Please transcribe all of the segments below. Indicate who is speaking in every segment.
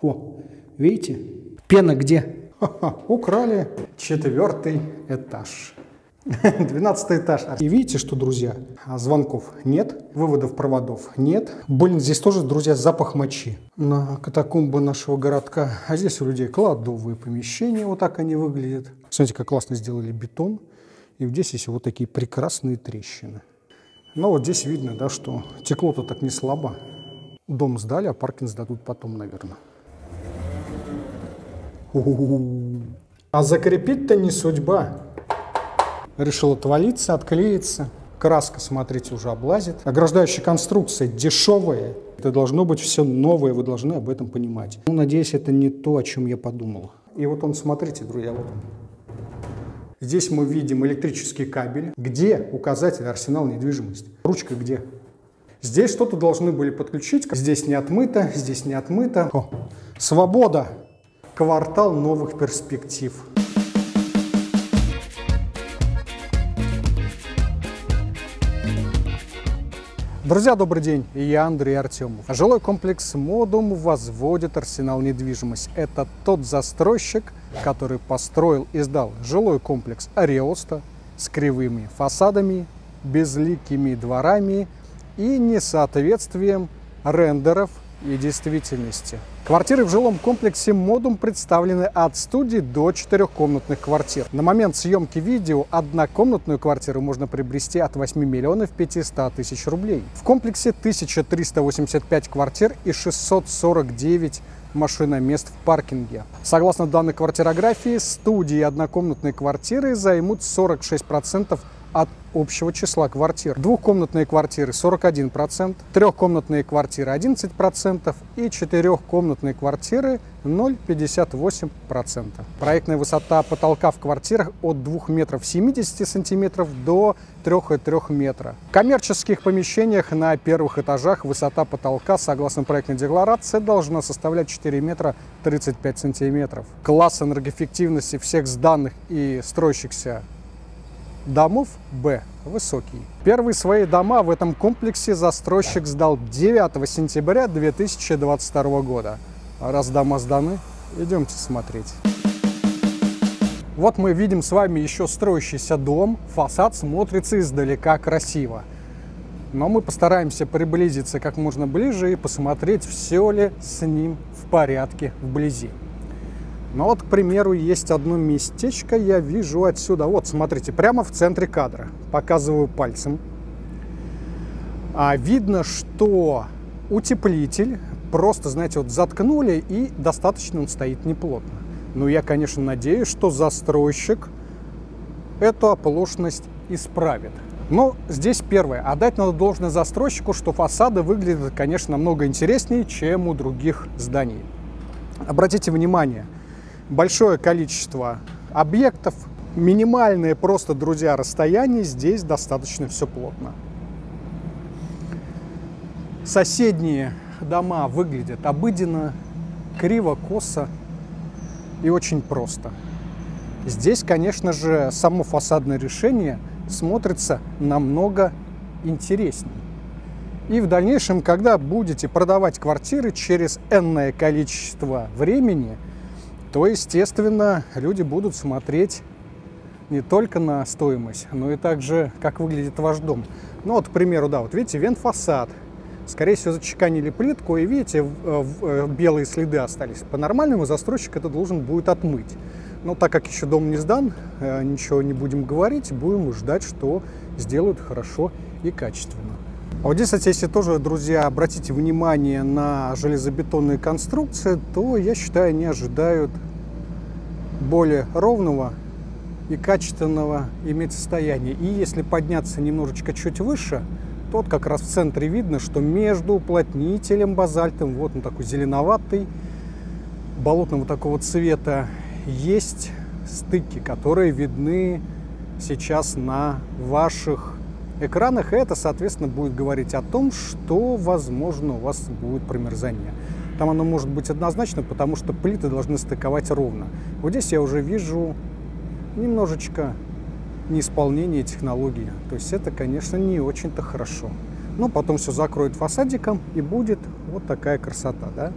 Speaker 1: О, видите? Пена где? Ха-ха, украли четвертый этаж. 12 этаж. И видите, что, друзья, звонков нет, выводов проводов нет. Блин, здесь тоже, друзья, запах мочи на катакомбы нашего городка. А здесь у людей кладовые помещения, вот так они выглядят. Смотрите, как классно сделали бетон. И здесь есть вот такие прекрасные трещины. Но вот здесь видно, да, что текло-то так не слабо. Дом сдали, а паркинг сдадут потом, наверное. А закрепить-то не судьба решил отвалиться, отклеиться. Краска, смотрите, уже облазит. Ограждающая конструкция дешевая. Это должно быть все новое, вы должны об этом понимать. Ну, надеюсь, это не то, о чем я подумал. И вот он, смотрите, друзья, вот он. Здесь мы видим электрический кабель. Где указатель арсенал недвижимости? Ручка где? Здесь что-то должны были подключить. Здесь не отмыто, здесь не отмыто. О, свобода! Квартал новых перспектив. Друзья, добрый день, я Андрей Артемов. Жилой комплекс «Модум» возводит арсенал недвижимость. Это тот застройщик, который построил и сдал жилой комплекс «Ариоста» с кривыми фасадами, безликими дворами и несоответствием рендеров и действительности. Квартиры в жилом комплексе «Модум» представлены от студии до четырехкомнатных квартир. На момент съемки видео однокомнатную квартиру можно приобрести от 8 миллионов 500 тысяч рублей. В комплексе 1385 квартир и 649 машиномест в паркинге. Согласно данной квартирографии, студии однокомнатной квартиры займут 46% от общего числа квартир. Двухкомнатные квартиры 41%, трехкомнатные квартиры 11% и четырехкомнатные квартиры 0,58%. Проектная высота потолка в квартирах от 2 метров 70 сантиметров до 3,3 метра. В коммерческих помещениях на первых этажах высота потолка, согласно проектной декларации, должна составлять 4 метра 35 сантиметров. Класс энергоэффективности всех сданных и строящихся домов Б высокий. Первые свои дома в этом комплексе застройщик сдал 9 сентября 2022 года. А раз дома сданы, идемте смотреть. Вот мы видим с вами еще строящийся дом. Фасад смотрится издалека красиво. Но мы постараемся приблизиться как можно ближе и посмотреть, все ли с ним в порядке вблизи. Но вот, к примеру, есть одно местечко, я вижу отсюда. Вот, смотрите, прямо в центре кадра. Показываю пальцем. А видно, что утеплитель просто, знаете, вот заткнули и достаточно он стоит неплотно. Но я, конечно, надеюсь, что застройщик эту оплошность исправит. Но здесь первое. Отдать надо должное застройщику, что фасады выглядят, конечно, намного интереснее, чем у других зданий. Обратите внимание, большое количество объектов, минимальные просто, друзья, расстояния, здесь достаточно все плотно. Соседние дома выглядят обыденно, криво, косо и очень просто. Здесь, конечно же, само фасадное решение смотрится намного интереснее. И в дальнейшем, когда будете продавать квартиры через энное количество времени – то, естественно, люди будут смотреть не только на стоимость, но и также, как выглядит ваш дом. Ну вот, к примеру, да, вот видите, вент-фасад. Скорее всего, зачеканили плитку, и видите, э, белые следы остались. По-нормальному застройщик это должен будет отмыть. Но так как еще дом не сдан, э, ничего не будем говорить, будем ждать, что сделают хорошо и качественно. А вот здесь, кстати, если тоже, друзья, обратите внимание на железобетонные конструкции, то, я считаю, они ожидают более ровного и качественного иметь состояния. И если подняться немножечко чуть выше, то вот как раз в центре видно, что между уплотнителем базальтом, вот он такой зеленоватый, болотного такого цвета, есть стыки, которые видны сейчас на ваших экранах. И это, соответственно, будет говорить о том, что, возможно, у вас будет промерзание. Там оно может быть однозначно, потому что плиты должны стыковать ровно. Вот здесь я уже вижу немножечко неисполнение технологии. То есть это, конечно, не очень-то хорошо. Но потом все закроют фасадиком и будет вот такая красота, да?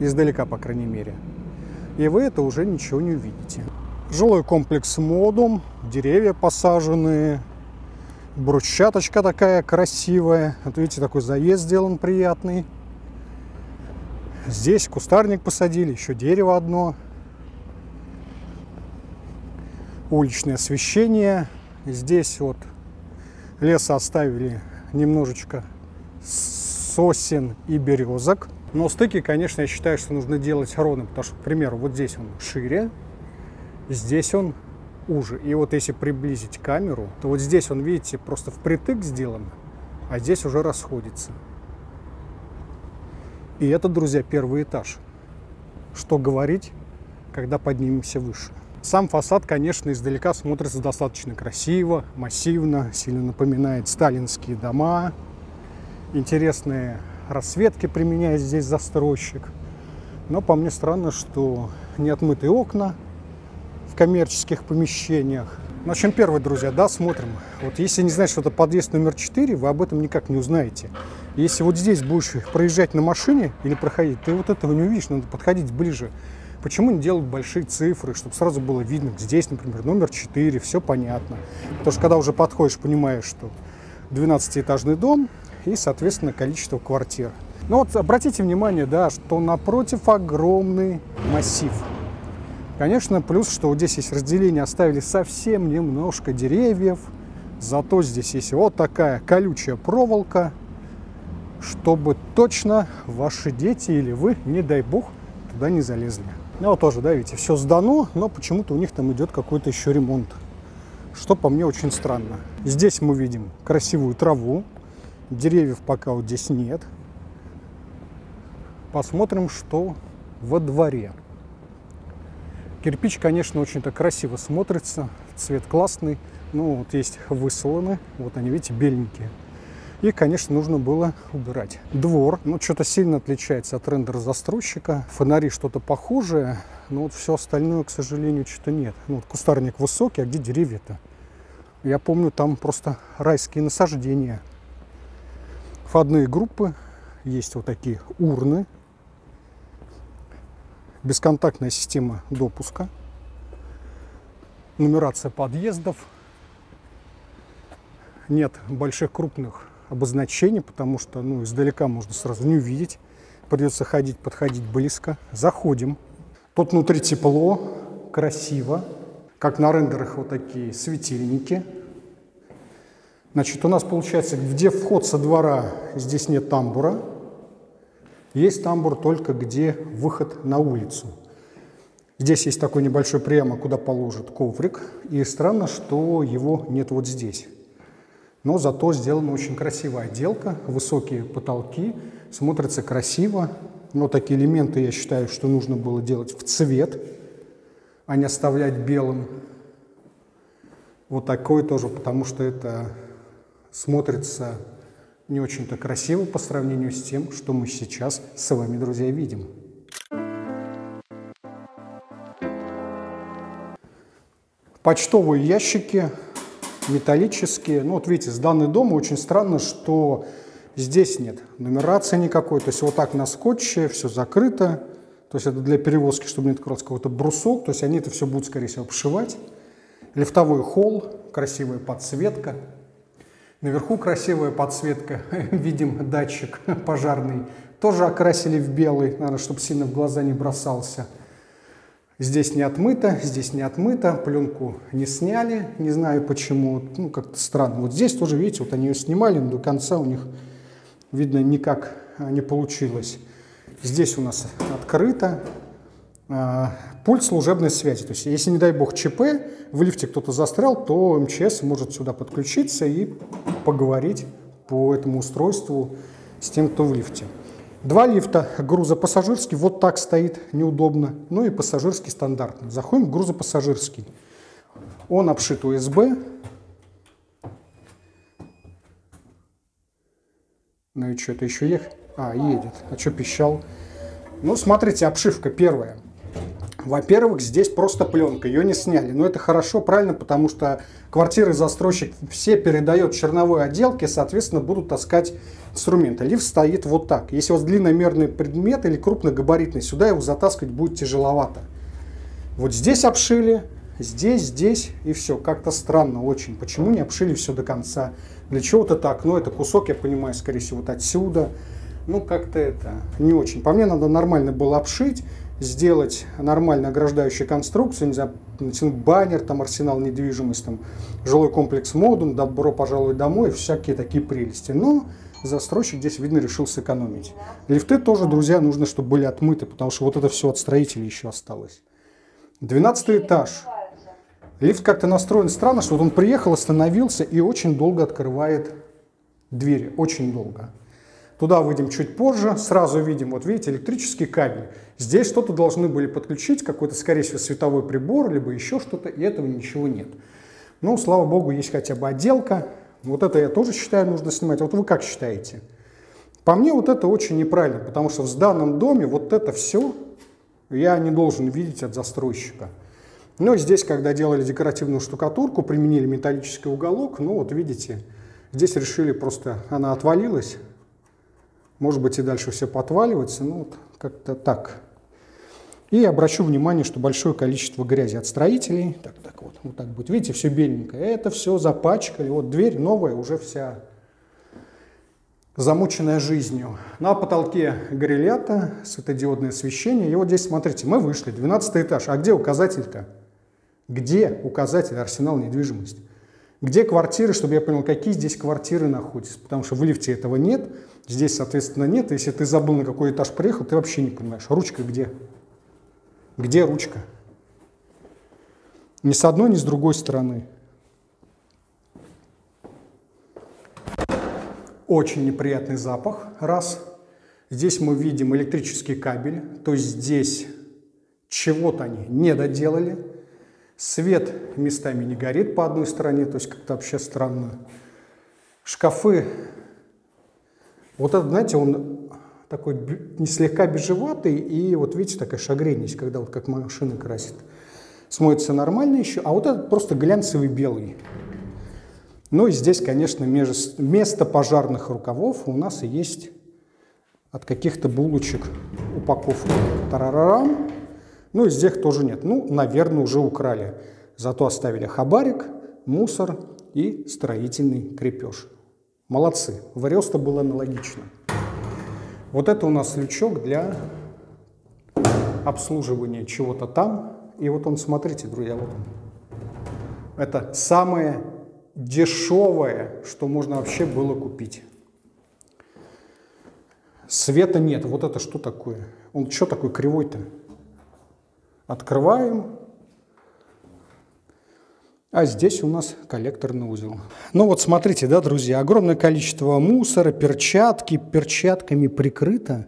Speaker 1: издалека, по крайней мере. И вы это уже ничего не увидите. Жилой комплекс модум, деревья посаженные, брусчаточка такая красивая. Вот видите, такой заезд сделан приятный. Здесь кустарник посадили, еще дерево одно. Уличное освещение. Здесь вот леса оставили немножечко сосен и березок. Но стыки, конечно, я считаю, что нужно делать ровно, потому что, к примеру, вот здесь он шире, здесь он уже. И вот если приблизить камеру, то вот здесь он, видите, просто впритык сделан, а здесь уже расходится. И это, друзья, первый этаж. Что говорить, когда поднимемся выше. Сам фасад, конечно, издалека смотрится достаточно красиво, массивно, сильно напоминает сталинские дома. Интересные расцветки применяет здесь застройщик. Но по мне странно, что не отмытые окна в коммерческих помещениях. Ну, в общем, первый, друзья, да, смотрим. Вот если не знаешь, что это подъезд номер 4, вы об этом никак не узнаете. Если вот здесь будешь проезжать на машине или проходить, ты вот этого не увидишь, надо подходить ближе. Почему не делают большие цифры, чтобы сразу было видно, здесь, например, номер 4, все понятно. Потому что когда уже подходишь, понимаешь, что 12-этажный дом и, соответственно, количество квартир. Ну вот обратите внимание, да, что напротив огромный массив. Конечно, плюс, что здесь есть разделение, оставили совсем немножко деревьев, зато здесь есть вот такая колючая проволока, чтобы точно ваши дети или вы, не дай бог, туда не залезли. Ну вот тоже, да, видите, все сдано, но почему-то у них там идет какой-то еще ремонт, что по мне очень странно. Здесь мы видим красивую траву, деревьев пока вот здесь нет. Посмотрим, что во дворе. Кирпич, конечно, очень-то красиво смотрится, цвет классный. Ну, вот есть высолоны, вот они, видите, беленькие. И, конечно, нужно было убирать. Двор, ну, что-то сильно отличается от рендера застройщика. Фонари что-то похожее, но вот все остальное, к сожалению, что-то нет. Ну, вот кустарник высокий, а где деревья-то? Я помню, там просто райские насаждения. Входные группы, есть вот такие урны бесконтактная система допуска, нумерация подъездов, нет больших крупных обозначений, потому что ну, издалека можно сразу не увидеть. Придется ходить, подходить близко. Заходим. Тут внутри тепло, красиво. Как на рендерах вот такие светильники. Значит, у нас получается, где вход со двора, здесь нет тамбура. Есть тамбур только где выход на улицу. Здесь есть такой небольшой прямо, куда положат коврик. И странно, что его нет вот здесь. Но зато сделана очень красивая отделка, высокие потолки, смотрится красиво. Но такие элементы, я считаю, что нужно было делать в цвет, а не оставлять белым. Вот такой тоже, потому что это смотрится не очень-то красиво по сравнению с тем, что мы сейчас с вами, друзья, видим. Почтовые ящики металлические. Ну вот видите, с данной дома очень странно, что здесь нет нумерации никакой. То есть вот так на скотче все закрыто. То есть это для перевозки, чтобы не открылся какой-то брусок. То есть они это все будут, скорее всего, обшивать. Лифтовой холл, красивая подсветка. Наверху красивая подсветка, видим датчик пожарный. Тоже окрасили в белый, наверное, чтобы сильно в глаза не бросался. Здесь не отмыто, здесь не отмыто, пленку не сняли, не знаю почему, ну как-то странно. Вот здесь тоже, видите, вот они ее снимали, но до конца у них, видно, никак не получилось. Здесь у нас открыто, а, пульт служебной связи. То есть, если, не дай бог, ЧП, в лифте кто-то застрял, то МЧС может сюда подключиться и поговорить по этому устройству с тем, кто в лифте. Два лифта грузопассажирский, вот так стоит, неудобно. Ну и пассажирский стандартный. Заходим в грузопассажирский. Он обшит УСБ. Ну и что-то еще ехать? А, едет. А что пищал? Ну, смотрите, обшивка первая. Во-первых, здесь просто пленка, ее не сняли. Но это хорошо, правильно, потому что квартиры застройщик все передает черновой отделке, соответственно, будут таскать инструменты. Лифт стоит вот так. Если у вас длинномерный предмет или крупногабаритный, сюда его затаскивать будет тяжеловато. Вот здесь обшили, здесь, здесь и все. Как-то странно очень. Почему не обшили все до конца? Для чего вот это окно? Это кусок, я понимаю, скорее всего, вот отсюда. Ну, как-то это не очень. По мне надо нормально было обшить сделать нормально ограждающую конструкцию, не знаю, баннер, там, арсенал недвижимость, там, жилой комплекс модум, добро пожаловать домой, всякие такие прелести. Но застройщик здесь, видно, решил сэкономить. Лифты тоже, друзья, нужно, чтобы были отмыты, потому что вот это все от строителей еще осталось. 12 этаж. Лифт как-то настроен странно, что вот он приехал, остановился и очень долго открывает двери, очень долго. Туда выйдем чуть позже, сразу видим, вот видите, электрический кабель. Здесь что-то должны были подключить, какой-то, скорее всего, световой прибор, либо еще что-то, и этого ничего нет. Ну, слава богу, есть хотя бы отделка. Вот это я тоже считаю нужно снимать. Вот вы как считаете? По мне вот это очень неправильно, потому что в данном доме вот это все я не должен видеть от застройщика. Но здесь, когда делали декоративную штукатурку, применили металлический уголок, ну вот видите, здесь решили просто, она отвалилась, может быть, и дальше все подваливается, ну, вот как-то так. И обращу внимание, что большое количество грязи от строителей. Так, так вот, вот так будет. Видите, все беленькое. Это все запачкали. Вот дверь новая, уже вся замученная жизнью. На потолке горелята, светодиодное освещение. И вот здесь, смотрите, мы вышли, 12 этаж. А где указатель-то? Где указатель арсенал недвижимости? Где квартиры, чтобы я понял, какие здесь квартиры находятся? Потому что в лифте этого нет. Здесь, соответственно, нет. Если ты забыл, на какой этаж приехал, ты вообще не понимаешь. Ручка где? Где ручка? Ни с одной, ни с другой стороны. Очень неприятный запах. Раз. Здесь мы видим электрический кабель. То есть здесь чего-то они не доделали. Свет местами не горит по одной стороне, то есть как-то вообще странно. Шкафы вот этот, знаете, он такой не слегка бежеватый, и вот видите, такая шагрень когда вот как машина красит. Смотрится нормально еще, а вот этот просто глянцевый белый. Ну и здесь, конечно, вместо пожарных рукавов у нас и есть от каких-то булочек упаковка. Тарарарам. Ну и здесь тоже нет. Ну, наверное, уже украли. Зато оставили хабарик, мусор и строительный крепеж. Молодцы. В Ариоста было аналогично. Вот это у нас лючок для обслуживания чего-то там. И вот он, смотрите, друзья, вот он. Это самое дешевое, что можно вообще было купить. Света нет. Вот это что такое? Он что такой кривой-то? Открываем, а здесь у нас коллекторный узел. Ну вот смотрите, да, друзья, огромное количество мусора, перчатки, перчатками прикрыто.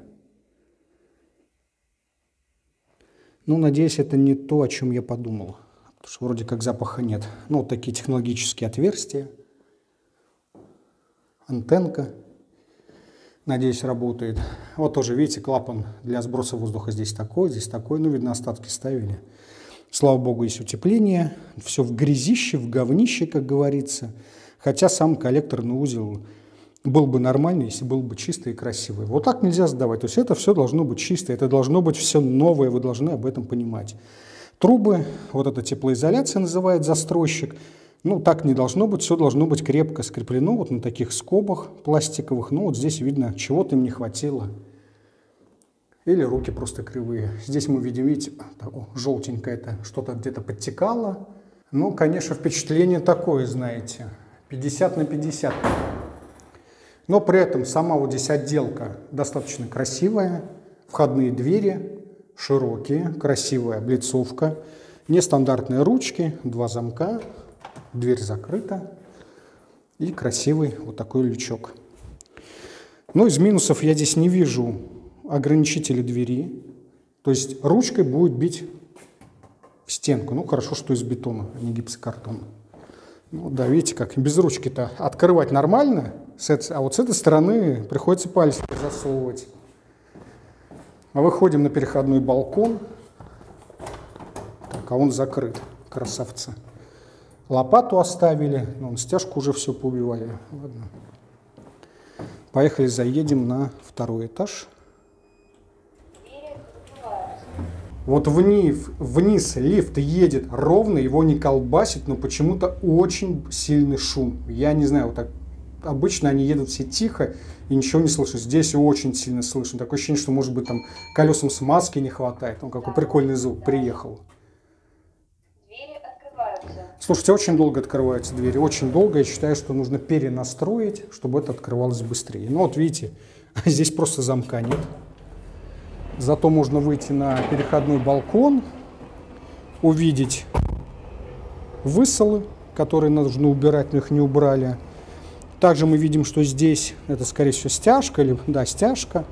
Speaker 1: Ну, надеюсь, это не то, о чем я подумал. Потому что вроде как запаха нет. Ну, вот такие технологические отверстия. Антенка. Надеюсь, работает. Вот тоже, видите, клапан для сброса воздуха здесь такой, здесь такой. Ну, видно, остатки ставили. Слава богу, есть утепление, все в грязище, в говнище, как говорится. Хотя сам коллекторный узел был бы нормальный, если был бы чистый и красивый. Вот так нельзя сдавать. То есть это все должно быть чисто, это должно быть все новое, вы должны об этом понимать. Трубы, вот эта теплоизоляция называет застройщик, ну, так не должно быть, все должно быть крепко скреплено вот на таких скобах пластиковых. Ну, вот здесь видно, чего-то им не хватило или руки просто кривые. Здесь мы видим, видите, желтенькое это что-то где-то подтекало. Ну, конечно, впечатление такое, знаете, 50 на 50. Но при этом сама вот здесь отделка достаточно красивая, входные двери широкие, красивая облицовка, нестандартные ручки, два замка, дверь закрыта и красивый вот такой лючок. Ну, из минусов я здесь не вижу ограничители двери, то есть ручкой будет бить стенку. Ну, хорошо, что из бетона, а не гипсокартона. Ну, да, видите, как без ручки-то открывать нормально, а вот с этой стороны приходится пальцы засовывать. А выходим на переходной балкон. так, а он закрыт, красавцы. Лопату оставили, он стяжку уже все поубивали. Ладно. Поехали, заедем на второй этаж. Вот вниз, вниз лифт едет ровно, его не колбасит, но почему-то очень сильный шум. Я не знаю, вот так обычно они едут все тихо и ничего не слышно. Здесь очень сильно слышно. Такое ощущение, что может быть там колесам смазки не хватает. Он какой прикольный звук приехал. Слушайте, очень долго открываются двери, очень долго. Я считаю, что нужно перенастроить, чтобы это открывалось быстрее. Ну вот видите, здесь просто замка нет. Зато можно выйти на переходной балкон, увидеть высолы, которые нужно убирать, но их не убрали. Также мы видим, что здесь это, скорее всего, стяжка, или, да, стяжка.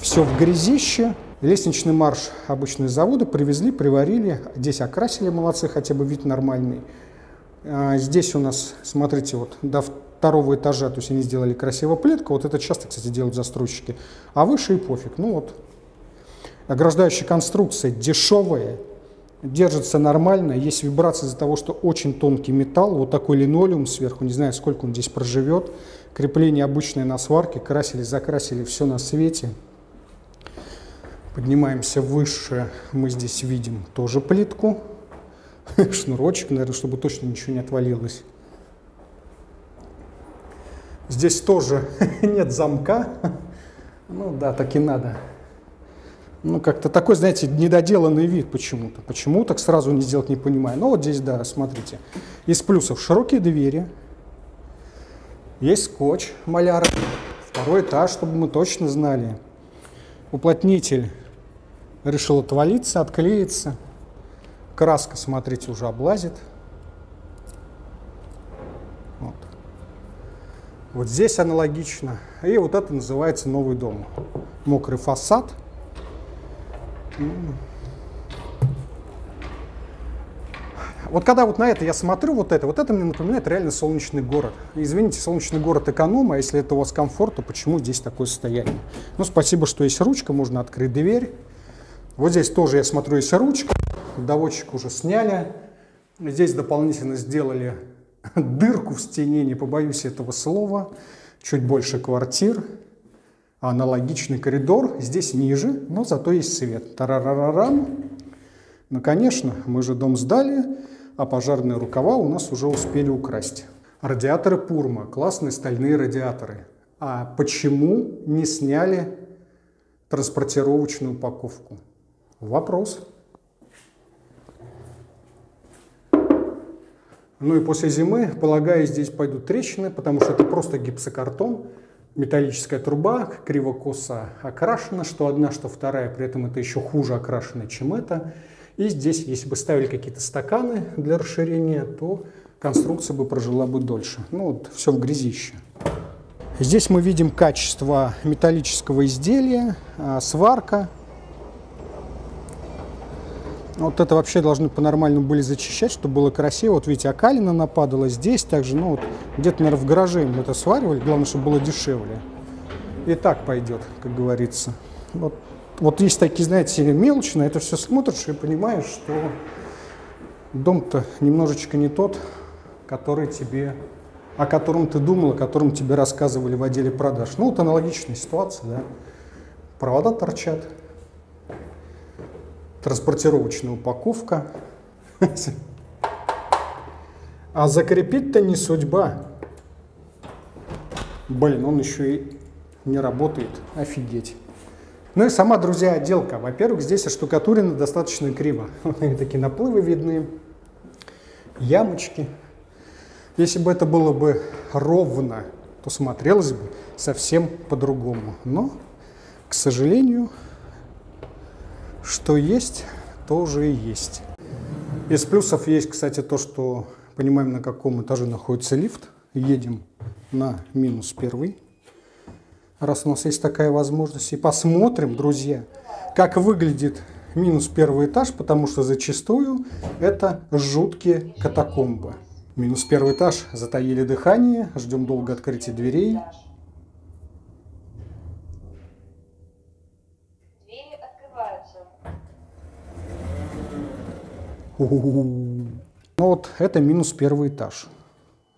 Speaker 1: Все в грязище. Лестничный марш обычные заводы привезли, приварили. Здесь окрасили, молодцы, хотя бы вид нормальный. А здесь у нас, смотрите, вот до второго этажа, то есть они сделали красивую плитку, вот это часто, кстати, делают застройщики, а выше и пофиг. Ну вот, ограждающая конструкция дешевая, держится нормально, есть вибрация из-за того, что очень тонкий металл, вот такой линолеум сверху, не знаю, сколько он здесь проживет, крепление обычное на сварке, красили, закрасили, все на свете. Поднимаемся выше, мы здесь видим тоже плитку, шнурочек, наверное, чтобы точно ничего не отвалилось. Здесь тоже нет замка. Ну да, так и надо. Ну, как-то такой, знаете, недоделанный вид почему-то. Почему так сразу не сделать, не понимаю. Ну, вот здесь, да, смотрите. Из плюсов широкие двери. Есть скотч маляра. Второй этаж, чтобы мы точно знали. Уплотнитель решил отвалиться, отклеиться. Краска, смотрите, уже облазит. Вот здесь аналогично. И вот это называется новый дом. Мокрый фасад. Вот когда вот на это я смотрю, вот это, вот это мне напоминает реально солнечный город. Извините, солнечный город эконом, а если это у вас комфорт, то почему здесь такое состояние? Ну, спасибо, что есть ручка, можно открыть дверь. Вот здесь тоже, я смотрю, есть ручка. Доводчик уже сняли. Здесь дополнительно сделали дырку в стене, не побоюсь этого слова, чуть больше квартир, аналогичный коридор, здесь ниже, но зато есть свет. Тарарарарам. Ну, конечно, мы же дом сдали, а пожарные рукава у нас уже успели украсть. Радиаторы Пурма, классные стальные радиаторы. А почему не сняли транспортировочную упаковку? Вопрос. Ну и после зимы, полагаю, здесь пойдут трещины, потому что это просто гипсокартон, металлическая труба, криво-косо окрашена, что одна, что вторая, при этом это еще хуже окрашена, чем это. И здесь, если бы ставили какие-то стаканы для расширения, то конструкция бы прожила бы дольше. Ну вот все в грязище. Здесь мы видим качество металлического изделия, а, сварка, вот это вообще должны по-нормальному были зачищать, чтобы было красиво. Вот видите, окалина нападала здесь также, ну вот где-то, наверное, в гараже мы это сваривали, главное, чтобы было дешевле. И так пойдет, как говорится. Вот, вот есть такие, знаете, мелочи, на это все смотришь и понимаешь, что дом-то немножечко не тот, который тебе, о котором ты думал, о котором тебе рассказывали в отделе продаж. Ну, вот аналогичная ситуация, да. Провода торчат, транспортировочная упаковка. А закрепить-то не судьба. Блин, он еще и не работает. Офигеть. Ну и сама, друзья, отделка. Во-первых, здесь оштукатурено достаточно криво. Такие наплывы видны, ямочки. Если бы это было бы ровно, то смотрелось бы совсем по-другому. Но, к сожалению, что есть, то уже и есть. Из плюсов есть, кстати, то, что понимаем, на каком этаже находится лифт. Едем на минус первый, раз у нас есть такая возможность. И посмотрим, друзья, как выглядит минус первый этаж, потому что зачастую это жуткие катакомбы. Минус первый этаж, затаили дыхание, ждем долго открытия дверей. Ну вот это минус первый этаж.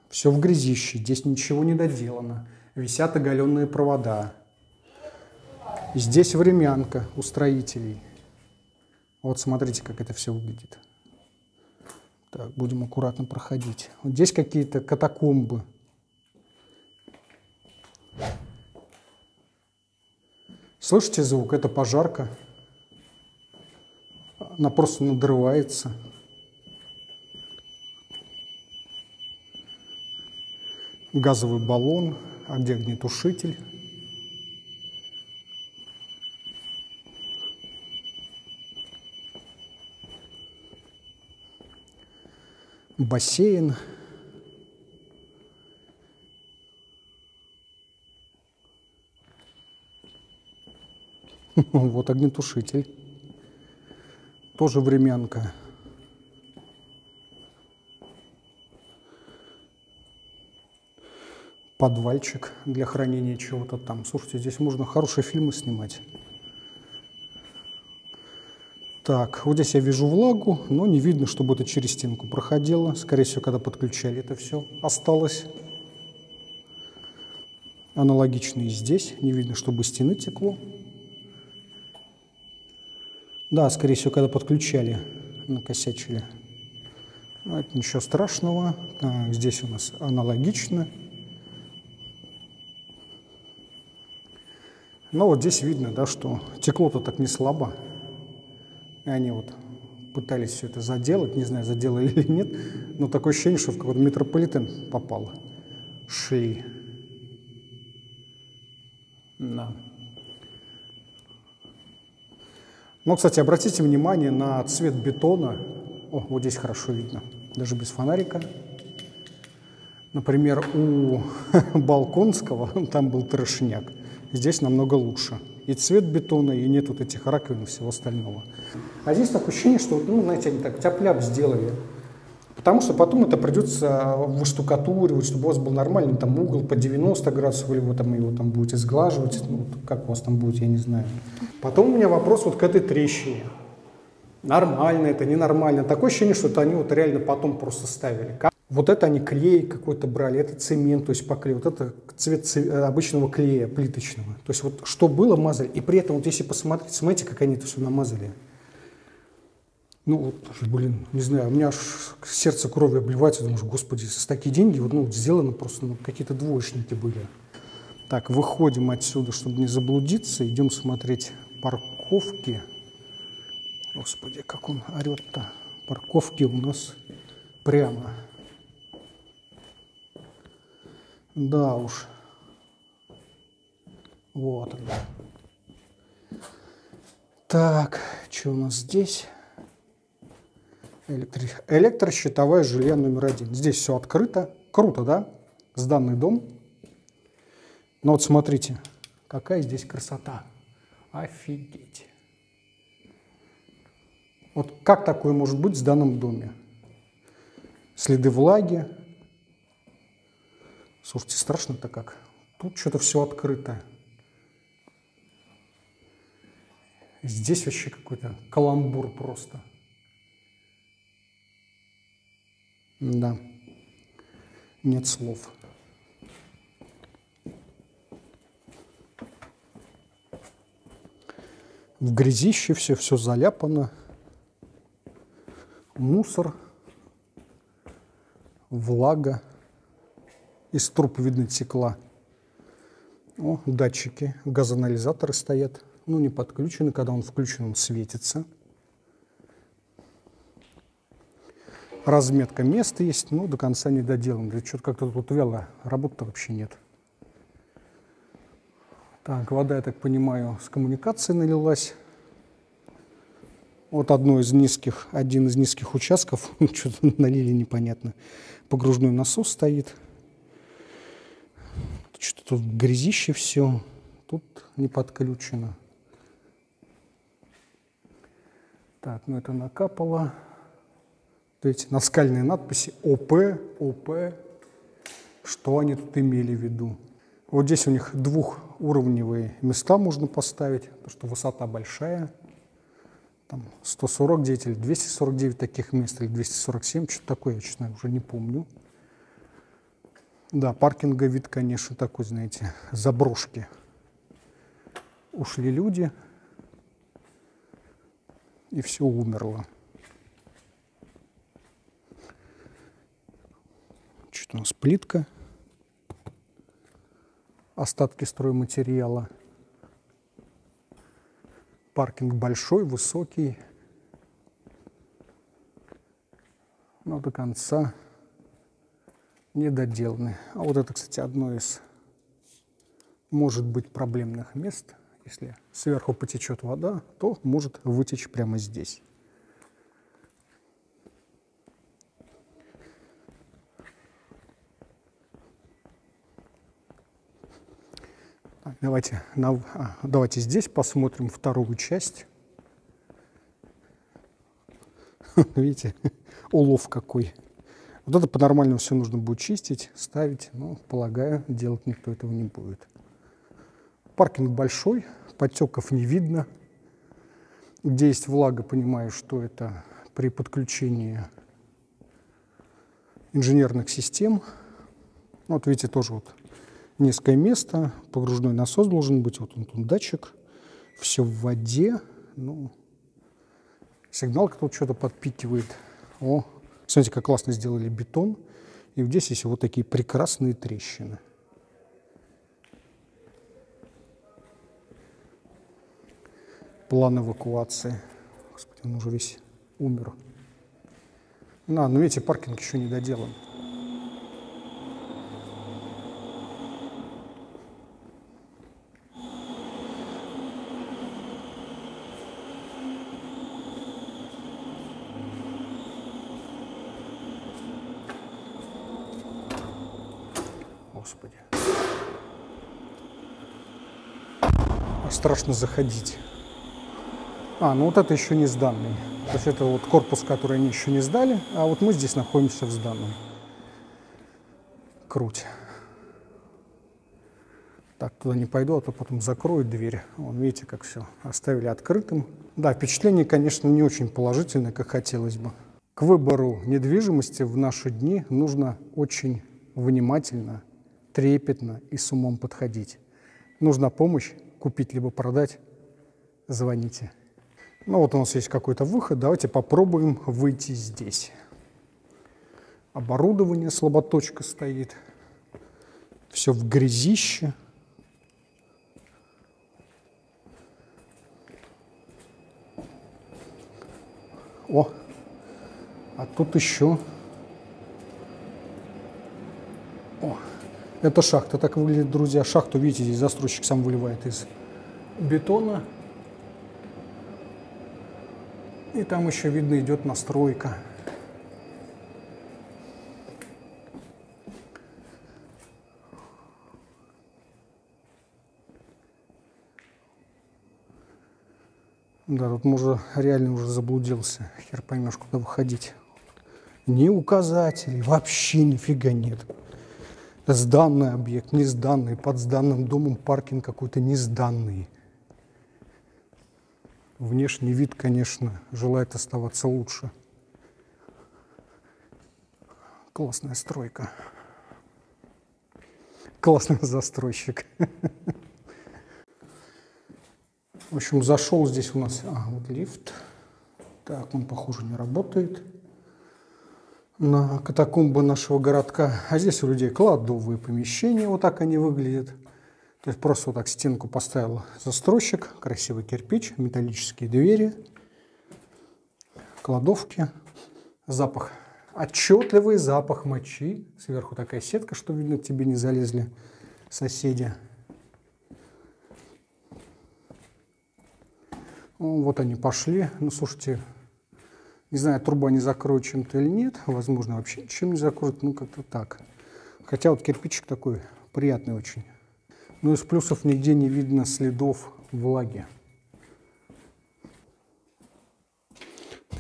Speaker 1: Все в грязище, здесь ничего не доделано. Висят оголенные провода. Здесь времянка у строителей. Вот смотрите, как это все выглядит. Так, будем аккуратно проходить. Вот здесь какие-то катакомбы. Слышите звук? Это пожарка. Она просто надрывается. Газовый баллон. А где огнетушитель? бассейн. Вот огнетушитель. Тоже времянка. Подвальчик для хранения чего-то там. Слушайте, здесь можно хорошие фильмы снимать. Так, вот здесь я вижу влагу, но не видно, чтобы это через стенку проходило. Скорее всего, когда подключали, это все осталось. Аналогично и здесь. Не видно, чтобы стены текло. Да, скорее всего, когда подключали, накосячили. Но это ничего страшного. Так, здесь у нас аналогично. Но вот здесь видно, да, что текло-то так не слабо. И они вот пытались все это заделать, не знаю, заделали или нет, но такое ощущение, что в какой-то метрополитен попало. Шли. Да. Ну, кстати, обратите внимание на цвет бетона. О, вот здесь хорошо видно, даже без фонарика. Например, у Балконского там был трешняк. Здесь намного лучше и цвет бетона, и нет вот этих раковин и всего остального. А здесь такое ощущение, что, ну, знаете, они так тяп сделали. Потому что потом это придется выштукатуривать, чтобы у вас был нормальный там угол по 90 градусов, или вы там его там будете сглаживать, ну, как у вас там будет, я не знаю. Потом у меня вопрос вот к этой трещине. Нормально это, ненормально. Такое ощущение, что это они вот реально потом просто ставили. Вот это они клей какой-то брали, это цемент, то есть поклей, вот это цвет обычного клея плиточного. То есть вот что было, мазали. И при этом вот если посмотреть, смотрите, как они это все намазали. Ну, вот, блин, не знаю, у меня аж сердце кровью обливается, думаю, господи, с такие деньги вот, ну, сделано просто, ну, какие-то двоечники были. Так, выходим отсюда, чтобы не заблудиться, идем смотреть парковки. Господи, как он орет-то. Парковки у нас прямо. Да уж. Вот он. Так, что у нас здесь? Электри... Электрощитовая жилья номер один. Здесь все открыто. Круто, да? Сданный дом. Но вот смотрите, какая здесь красота. Офигеть. Вот как такое может быть в данном доме? Следы влаги, Слушайте, страшно-то как. Тут что-то все открыто. Здесь вообще какой-то каламбур просто. Да, нет слов. В грязище все, все заляпано. Мусор, влага из труб видно текла. О, датчики, газоанализаторы стоят. Ну, не подключены, когда он включен, он светится. Разметка места есть, но до конца не доделан. Что-то как-то тут вяло, работы вообще нет. Так, вода, я так понимаю, с коммуникацией налилась. Вот одно из низких, один из низких участков, что-то налили непонятно. Погружной насос стоит. Что-то тут грязище все, тут не подключено. Так, ну это накапало. Эти наскальные надписи ОП, ОП. Что они тут имели в виду? Вот здесь у них двухуровневые места можно поставить, потому что высота большая. там 149 или 249 таких мест, или 247, что-то такое, я, честно, уже не помню. Да, паркинга вид, конечно, такой, знаете, заброшки. Ушли люди, и все умерло. Что у нас плитка, остатки стройматериала. Паркинг большой, высокий, но до конца недоделанный. А вот это, кстати, одно из, может быть, проблемных мест. Если сверху потечет вода, то может вытечь прямо здесь. Давайте, на, а, давайте здесь посмотрим вторую часть. Видите, улов какой. Вот это по-нормальному все нужно будет чистить, ставить, но, полагаю, делать никто этого не будет. Паркинг большой, подтеков не видно. Где есть влага, понимаю, что это при подключении инженерных систем. Вот видите, тоже вот низкое место, погружной насос должен быть, вот он тут датчик, все в воде, ну, сигнал тут что-то подпикивает. О, смотрите, как классно сделали бетон, и здесь есть вот такие прекрасные трещины. План эвакуации. Господи, он уже весь умер. На, ну видите, паркинг еще не доделан. Господи. Страшно заходить. А, ну вот это еще не сданный. То есть это вот корпус, который они еще не сдали, а вот мы здесь находимся в сданном. Круть. Так, туда не пойду, а то потом закроют дверь. Вон, видите, как все оставили открытым. Да, впечатление, конечно, не очень положительное, как хотелось бы. К выбору недвижимости в наши дни нужно очень внимательно, трепетно и с умом подходить. Нужна помощь, купить либо продать, звоните. Ну вот у нас есть какой-то выход, давайте попробуем выйти здесь. Оборудование, слаботочка стоит, все в грязище. О, а тут еще... О, это шахта, так выглядит, друзья. Шахту, видите, здесь застройщик сам выливает из бетона. И там еще видно идет настройка. Да, тут можно реально уже заблудился. Хер поймешь, куда выходить. Ни указателей, вообще нифига нет. Сданный объект, не сданный, под сданным домом паркинг какой-то не сданный. Внешний вид, конечно, желает оставаться лучше. Классная стройка. Классный застройщик. В общем, зашел здесь у нас а, вот лифт. Так, он, похоже, не работает. На катакомбы нашего городка. А здесь у людей кладовые помещения. Вот так они выглядят. То есть просто вот так стенку поставил застройщик, красивый кирпич, металлические двери, кладовки, запах, отчетливый запах мочи, сверху такая сетка, что видно, к тебе не залезли соседи. Ну, вот они пошли. Ну, слушайте, не знаю, труба не закроют чем-то или нет. Возможно, вообще чем не закроют, ну, как-то так. Хотя вот кирпичик такой приятный очень. Ну из плюсов нигде не видно следов влаги.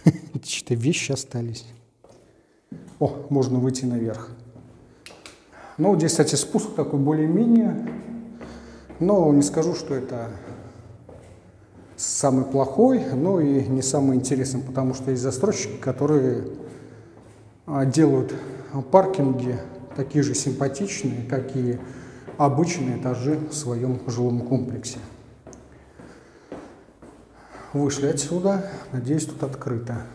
Speaker 1: Чьи-то вещи остались. О, можно выйти наверх. Ну, здесь, кстати, спуск такой более-менее. Но не скажу, что это самый плохой, но и не самый интересный, потому что есть застройщики, которые а, делают паркинги такие же симпатичные, как и обычные этажи в своем жилом комплексе. Вышли отсюда. Надеюсь, тут открыто.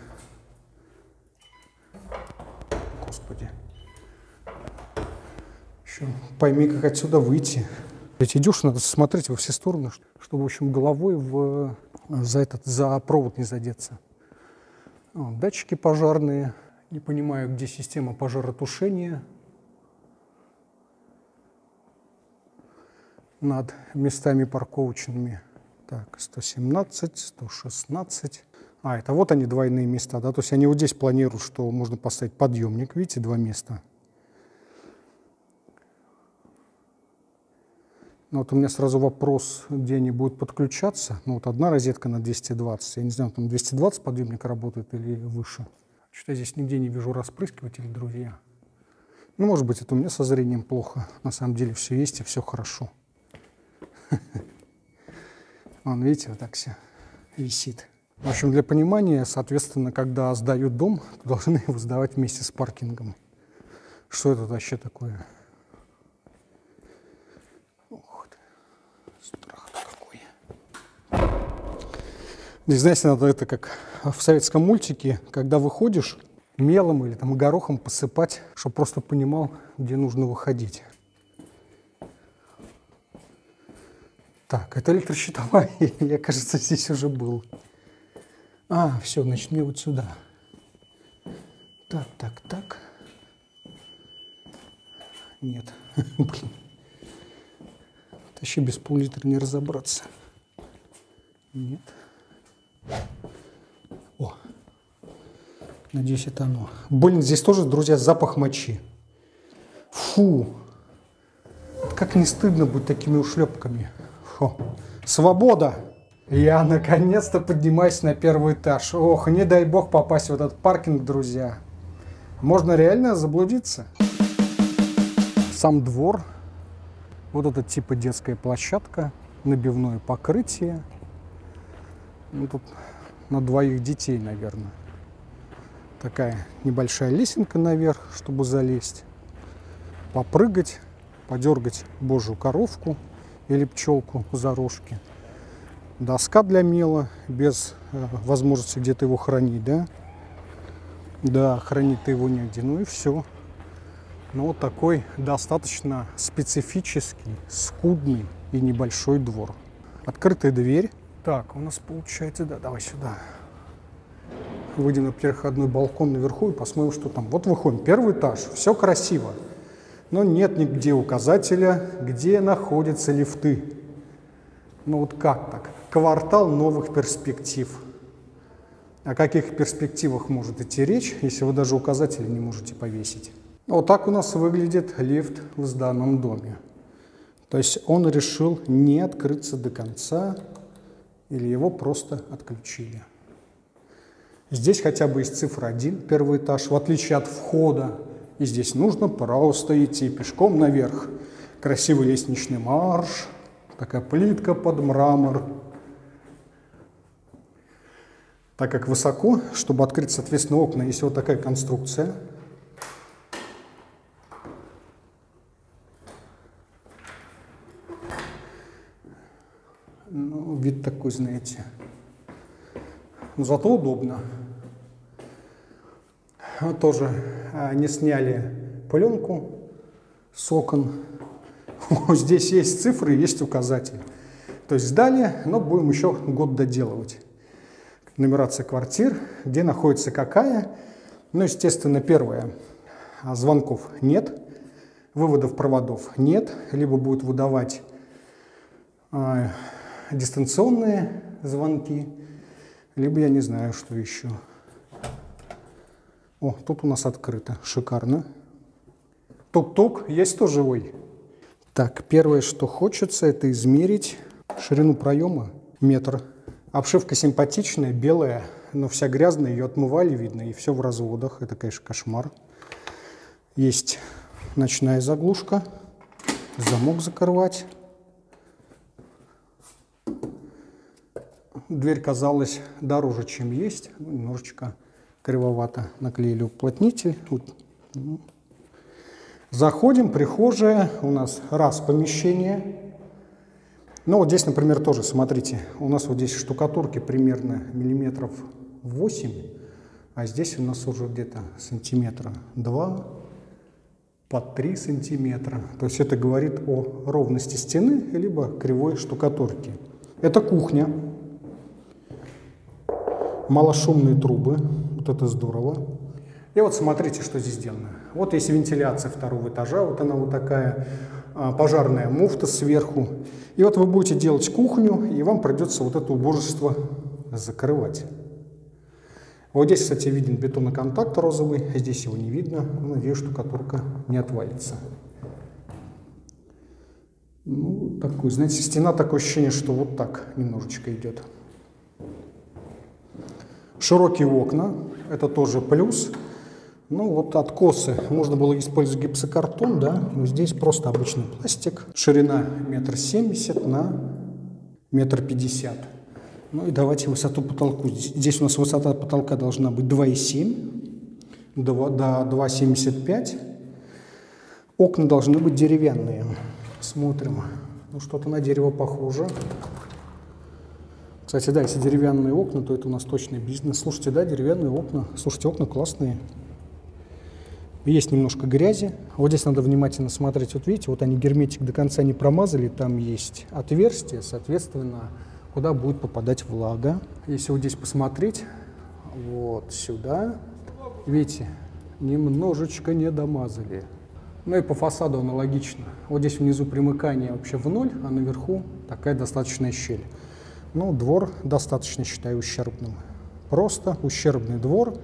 Speaker 1: Господи. Еще пойми, как отсюда выйти. Ведь идешь, надо смотреть во все стороны, чтобы, в общем, головой в, за, этот, за провод не задеться. Датчики пожарные. Не понимаю, где система пожаротушения. над местами парковочными. Так, 117, 116. А, это вот они, двойные места, да? То есть они вот здесь планируют, что можно поставить подъемник. Видите, два места. Вот у меня сразу вопрос, где они будут подключаться. Ну, вот одна розетка на 220. Я не знаю, там 220 подъемник работает или выше. Что-то я здесь нигде не вижу распрыскивателей, друзья. Ну, может быть, это у меня со зрением плохо. На самом деле все есть и все хорошо. Вон, видите, вот так все висит. В общем, для понимания, соответственно, когда сдают дом, должны его сдавать вместе с паркингом. Что это вообще такое? Ух ты, страх какой. Здесь, знаете, надо это как в советском мультике, когда выходишь, мелом или там горохом посыпать, чтобы просто понимал, где нужно выходить. Так, это электрощитовая. Я, кажется, здесь уже был. А, все, значит, мне вот сюда. Так, так, так. Нет. Блин. Тащи без пол-литра не разобраться. Нет. О. Надеюсь, это оно. Блин, здесь тоже, друзья, запах мочи. Фу. Как не стыдно быть такими ушлепками. Фу. Свобода! Я наконец-то поднимаюсь на первый этаж. Ох, не дай бог попасть в этот паркинг, друзья. Можно реально заблудиться. Сам двор. Вот это типа детская площадка. Набивное покрытие. Ну, тут на двоих детей, наверное. Такая небольшая лесенка наверх, чтобы залезть. Попрыгать, подергать божью коровку или пчелку за рожки. Доска для мела, без э, возможности где-то его хранить, да? Да, хранить-то его негде. Ну и все. Ну вот такой достаточно специфический, скудный и небольшой двор. Открытая дверь. Так, у нас получается, да, давай сюда. Выйдем на переходной балкон наверху и посмотрим, что там. Вот выходим, первый этаж, все красиво но нет нигде указателя, где находятся лифты. Ну вот как так? Квартал новых перспектив. О каких перспективах может идти речь, если вы даже указатели не можете повесить? Вот так у нас выглядит лифт в данном доме. То есть он решил не открыться до конца, или его просто отключили. Здесь хотя бы есть цифра 1, первый этаж, в отличие от входа и здесь нужно просто идти пешком наверх. Красивый лестничный марш, такая плитка под мрамор. Так как высоко, чтобы открыть, соответственно, окна, есть вот такая конструкция. Ну, вид такой, знаете. Но зато удобно тоже а, не сняли пленку с окон. Здесь есть цифры, есть указатель. То есть сдали, но будем еще год доделывать. Нумерация квартир, где находится какая. Ну, естественно, первое. А, звонков нет, выводов проводов нет. Либо будут выдавать э, дистанционные звонки, либо я не знаю, что еще. О, тут у нас открыто. Шикарно. Тук-тук. Есть кто живой? Так, первое, что хочется, это измерить ширину проема. Метр. Обшивка симпатичная, белая, но вся грязная. Ее отмывали, видно, и все в разводах. Это, конечно, кошмар. Есть ночная заглушка. Замок закрывать. Дверь казалась дороже, чем есть. Немножечко кривовато наклеили уплотнитель. Ну. Заходим, прихожая. У нас раз помещение. Ну вот здесь, например, тоже, смотрите, у нас вот здесь штукатурки примерно миллиметров 8, а здесь у нас уже где-то сантиметра 2 под 3 сантиметра. То есть это говорит о ровности стены, либо кривой штукатурки. Это кухня. Малошумные трубы. Вот это здорово. И вот смотрите, что здесь сделано. Вот есть вентиляция второго этажа, вот она вот такая, а, пожарная муфта сверху. И вот вы будете делать кухню, и вам придется вот это убожество закрывать. Вот здесь, кстати, виден бетоноконтакт розовый, а здесь его не видно. Надеюсь, штукатурка не отвалится. Ну, такой, знаете, стена такое ощущение, что вот так немножечко идет. Широкие окна, это тоже плюс. Ну вот откосы, можно было использовать гипсокартон, да, но здесь просто обычный пластик. Ширина метр семьдесят на метр пятьдесят. Ну и давайте высоту потолку. Здесь у нас высота потолка должна быть 2,7 до 2,75. Окна должны быть деревянные. Смотрим. Ну, что-то на дерево похоже. Кстати, да, если деревянные окна, то это у нас точный бизнес. Слушайте, да, деревянные окна. Слушайте, окна классные. Есть немножко грязи. Вот здесь надо внимательно смотреть. Вот видите, вот они герметик до конца не промазали. Там есть отверстие, соответственно, куда будет попадать влага. Если вот здесь посмотреть, вот сюда, видите, немножечко не домазали. Ну и по фасаду аналогично. Вот здесь внизу примыкание вообще в ноль, а наверху такая достаточная щель. Ну, двор достаточно считаю ущербным. Просто ущербный двор.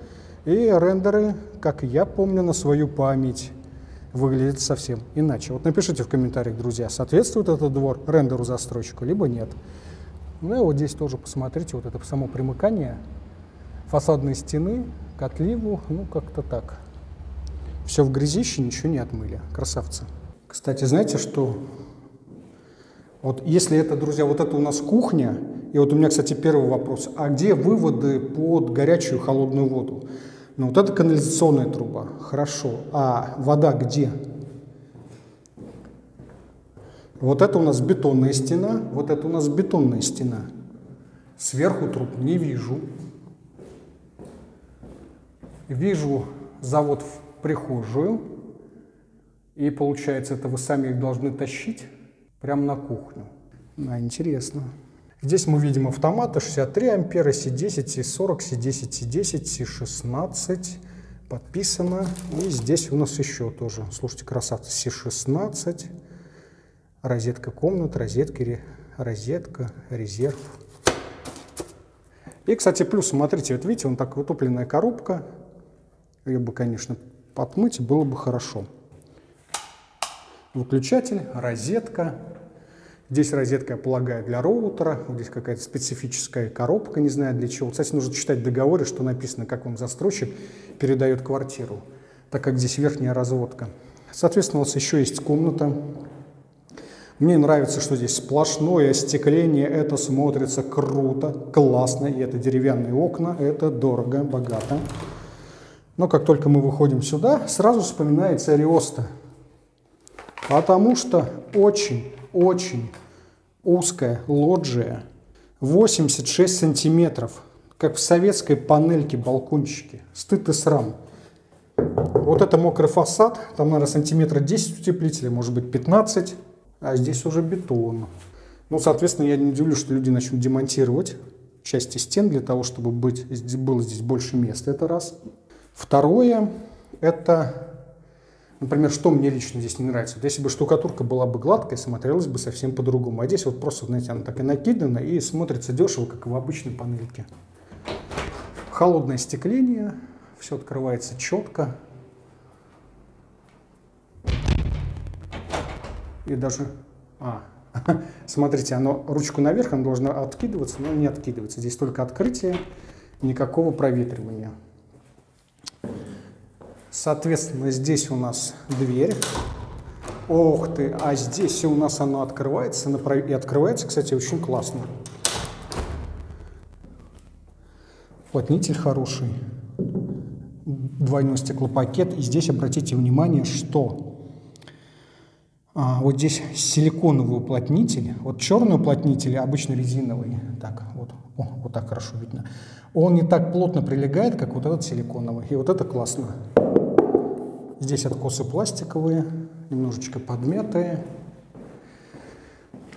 Speaker 1: И рендеры, как я помню на свою память, выглядят совсем иначе. Вот напишите в комментариях, друзья, соответствует этот двор рендеру застройщику, либо нет. Ну и вот здесь тоже посмотрите, вот это само примыкание фасадной стены к ну как-то так. Все в грязище, ничего не отмыли. Красавцы. Кстати, знаете, что вот если это, друзья, вот это у нас кухня, и вот у меня, кстати, первый вопрос, а где выводы под горячую и холодную воду? Ну вот это канализационная труба, хорошо, а вода где? Вот это у нас бетонная стена, вот это у нас бетонная стена. Сверху труб не вижу. Вижу завод в прихожую. И получается, это вы сами их должны тащить прямо на кухню. А, интересно. Здесь мы видим автоматы 63 ампера, C10, C40, C10, C10, C16. Подписано. И здесь у нас еще тоже, слушайте, красавцы, C16 розетка комнат, розетки, розетка, резерв. И, кстати, плюс, смотрите, вот видите, он так вытопленная коробка. Ее бы, конечно, подмыть было бы хорошо. Выключатель, розетка. Здесь розетка, я полагаю, для роутера. Здесь какая-то специфическая коробка, не знаю для чего. Кстати, нужно читать в договоре, что написано, как вам застройщик передает квартиру, так как здесь верхняя разводка. Соответственно, у нас еще есть комната мне нравится, что здесь сплошное остекление, это смотрится круто, классно, и это деревянные окна, это дорого, богато. Но как только мы выходим сюда, сразу вспоминается Ариоста. Потому что очень-очень узкая лоджия, 86 сантиметров, как в советской панельке балкончики. Стыд и срам. Вот это мокрый фасад, там, наверное, сантиметра 10 утеплителя, может быть 15 а здесь уже бетон. Ну, соответственно, я не удивлюсь, что люди начнут демонтировать части стен для того, чтобы быть, было здесь больше места. Это раз. Второе, это, например, что мне лично здесь не нравится. Вот если бы штукатурка была бы гладкой, смотрелась бы совсем по-другому. А здесь вот просто, знаете, она так и накидана и смотрится дешево, как в обычной панельке. Холодное стекление, все открывается четко, и даже... А, смотрите, оно ручку наверх, оно должно откидываться, но не откидывается. Здесь только открытие, никакого проветривания. Соответственно, здесь у нас дверь. Ох ты, а здесь у нас оно открывается, и открывается, кстати, очень классно. Уплотнитель хороший. Двойной стеклопакет. И здесь обратите внимание, что а, вот здесь силиконовый уплотнитель. Вот черный уплотнитель, обычно резиновый. Так, вот, о, вот так хорошо видно. Он не так плотно прилегает, как вот этот силиконовый. И вот это классно. Здесь откосы пластиковые, немножечко подмятые.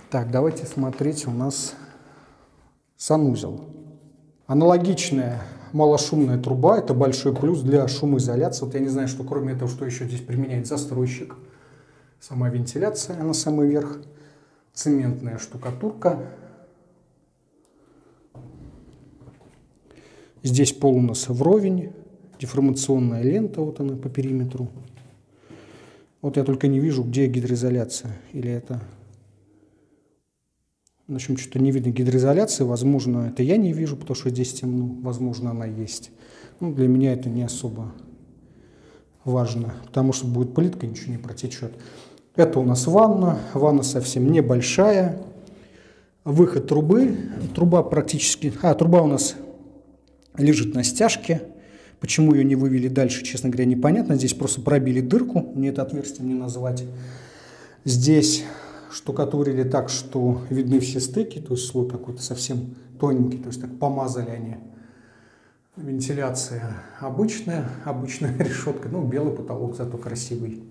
Speaker 1: Так, давайте смотреть у нас санузел. Аналогичная малошумная труба – это большой плюс для шумоизоляции. Вот я не знаю, что кроме этого, что еще здесь применяет застройщик. Сама вентиляция на самый верх, цементная штукатурка. Здесь пол у нас вровень, деформационная лента, вот она по периметру. Вот я только не вижу, где гидроизоляция. Или это в общем, что-то не видно гидроизоляции. Возможно, это я не вижу, потому что здесь темно. Возможно, она есть. Ну, для меня это не особо важно, потому что будет плитка, ничего не протечет. Это у нас ванна. Ванна совсем небольшая. Выход трубы. Труба практически... А, труба у нас лежит на стяжке. Почему ее не вывели дальше, честно говоря, непонятно. Здесь просто пробили дырку. Мне это отверстие не назвать. Здесь штукатурили так, что видны все стыки, то есть слой какой-то совсем тоненький, то есть так помазали они. Вентиляция обычная, обычная решетка, ну белый потолок, зато красивый.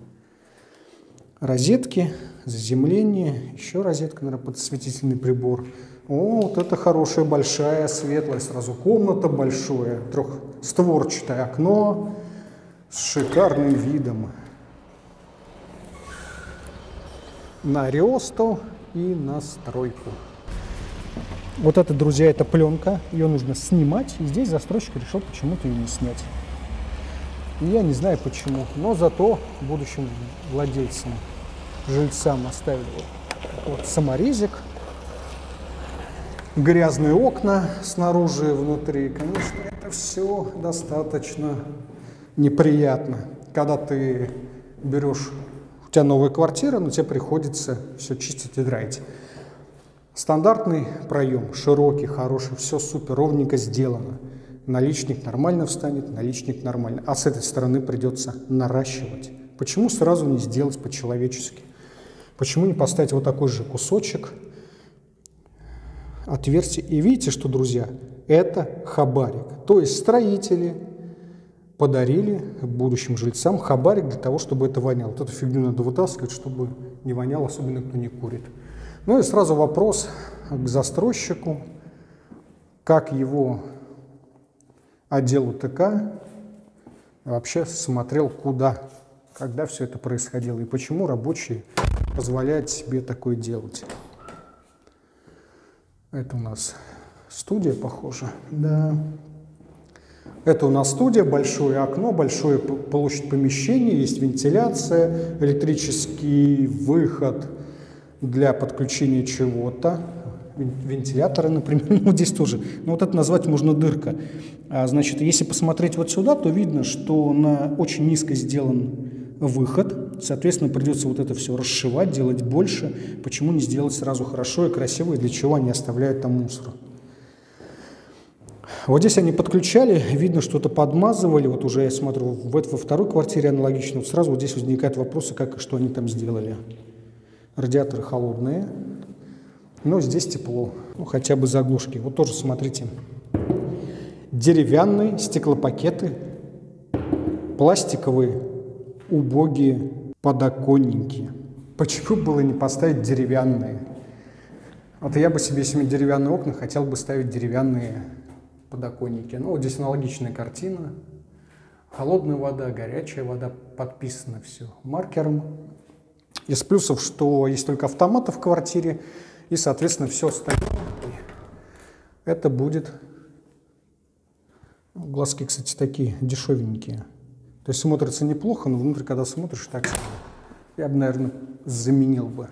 Speaker 1: Розетки, заземление, еще розетка, наверное, подсветительный прибор. О, вот это хорошая, большая, светлая, сразу комната большая, трехстворчатое окно с шикарным видом. на Риосту и на стройку. Вот это, друзья, это пленка, ее нужно снимать, и здесь застройщик решил почему-то ее не снять. я не знаю почему, но зато будущим владельцам, жильцам оставили вот саморезик, грязные окна снаружи и внутри. Конечно, это все достаточно неприятно, когда ты берешь у тебя новая квартира, но тебе приходится все чистить и драить. Стандартный проем, широкий, хороший, все супер, ровненько сделано. Наличник нормально встанет, наличник нормально. А с этой стороны придется наращивать. Почему сразу не сделать по-человечески? Почему не поставить вот такой же кусочек отверстия? И видите, что, друзья, это хабарик. То есть строители, подарили будущим жильцам хабарик для того, чтобы это воняло. Вот эту фигню надо вытаскивать, чтобы не воняло, особенно кто не курит. Ну и сразу вопрос к застройщику, как его отдел УТК вообще смотрел куда, когда все это происходило, и почему рабочие позволяют себе такое делать. Это у нас студия, похоже. Да. Это у нас студия, большое окно, большое площадь помещения, есть вентиляция, электрический выход для подключения чего-то, вентиляторы, например, ну здесь тоже. Ну вот это назвать можно дырка. А, значит, если посмотреть вот сюда, то видно, что на очень низко сделан выход, соответственно, придется вот это все расшивать, делать больше. Почему не сделать сразу хорошо и красиво, и для чего они оставляют там мусор? Вот здесь они подключали, видно, что-то подмазывали. Вот уже я смотрю, в, во второй квартире аналогично. Вот сразу вот здесь возникают вопросы, как и что они там сделали. Радиаторы холодные, но здесь тепло. Ну, хотя бы заглушки. Вот тоже смотрите. Деревянные стеклопакеты, пластиковые, убогие подоконники. Почему было не поставить деревянные? Вот я бы себе, если деревянные окна, хотел бы ставить деревянные подоконнике. Ну, вот здесь аналогичная картина. Холодная вода, горячая вода, подписано все маркером. Из плюсов, что есть только автоматы в квартире, и, соответственно, все остальное. Это будет... Глазки, кстати, такие дешевенькие. То есть смотрится неплохо, но внутрь, когда смотришь, так я бы, наверное, заменил бы.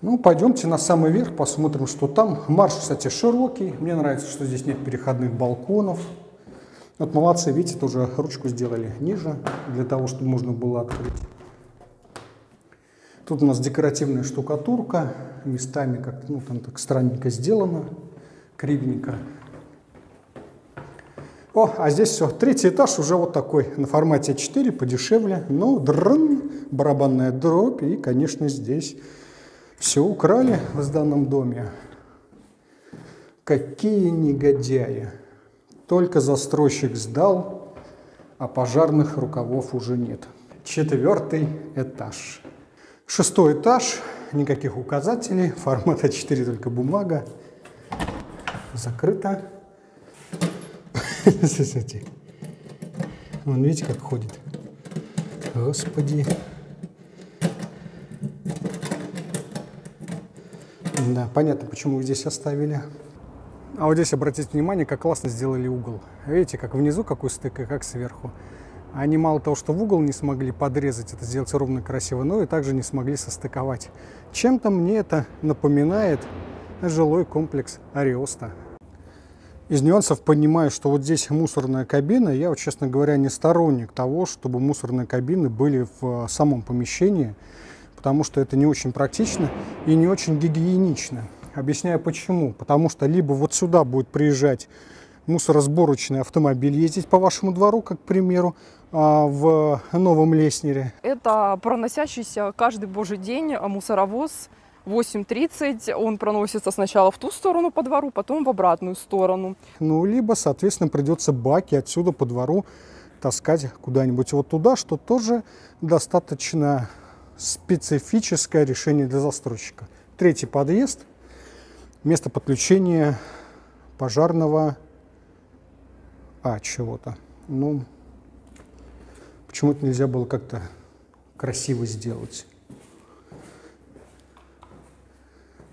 Speaker 1: Ну, пойдемте на самый верх, посмотрим, что там. Марш, кстати, широкий. Мне нравится, что здесь нет переходных балконов. Вот молодцы, видите, тоже ручку сделали ниже, для того, чтобы можно было открыть. Тут у нас декоративная штукатурка, местами как ну, там так странненько сделано, кривенько. О, а здесь все. Третий этаж уже вот такой, на формате 4, подешевле. Ну, дрын, барабанная дробь. И, конечно, здесь все украли в данном доме. Какие негодяи. Только застройщик сдал, а пожарных рукавов уже нет. Четвертый этаж. Шестой этаж, никаких указателей, формат А4 только бумага. Закрыто. Смотрите. Вон, видите, как ходит. Господи. Да, понятно, почему здесь оставили. А вот здесь обратите внимание, как классно сделали угол. Видите, как внизу какой стык и как сверху. Они мало того, что в угол не смогли подрезать, это сделать ровно и красиво, но и также не смогли состыковать. Чем-то мне это напоминает жилой комплекс Ариоста. Из нюансов понимаю, что вот здесь мусорная кабина. Я, вот, честно говоря, не сторонник того, чтобы мусорные кабины были в самом помещении, потому что это не очень практично и не очень гигиенично. Объясняю почему. Потому что либо вот сюда будет приезжать мусоросборочный автомобиль ездить по вашему двору, как к примеру, а, в новом Леснере.
Speaker 2: Это проносящийся каждый божий день мусоровоз 8.30. Он проносится сначала в ту сторону по двору, потом в обратную сторону.
Speaker 1: Ну, либо, соответственно, придется баки отсюда по двору таскать куда-нибудь вот туда, что тоже достаточно специфическое решение для застройщика. Третий подъезд – место подключения пожарного А чего-то. Ну, почему-то нельзя было как-то красиво сделать.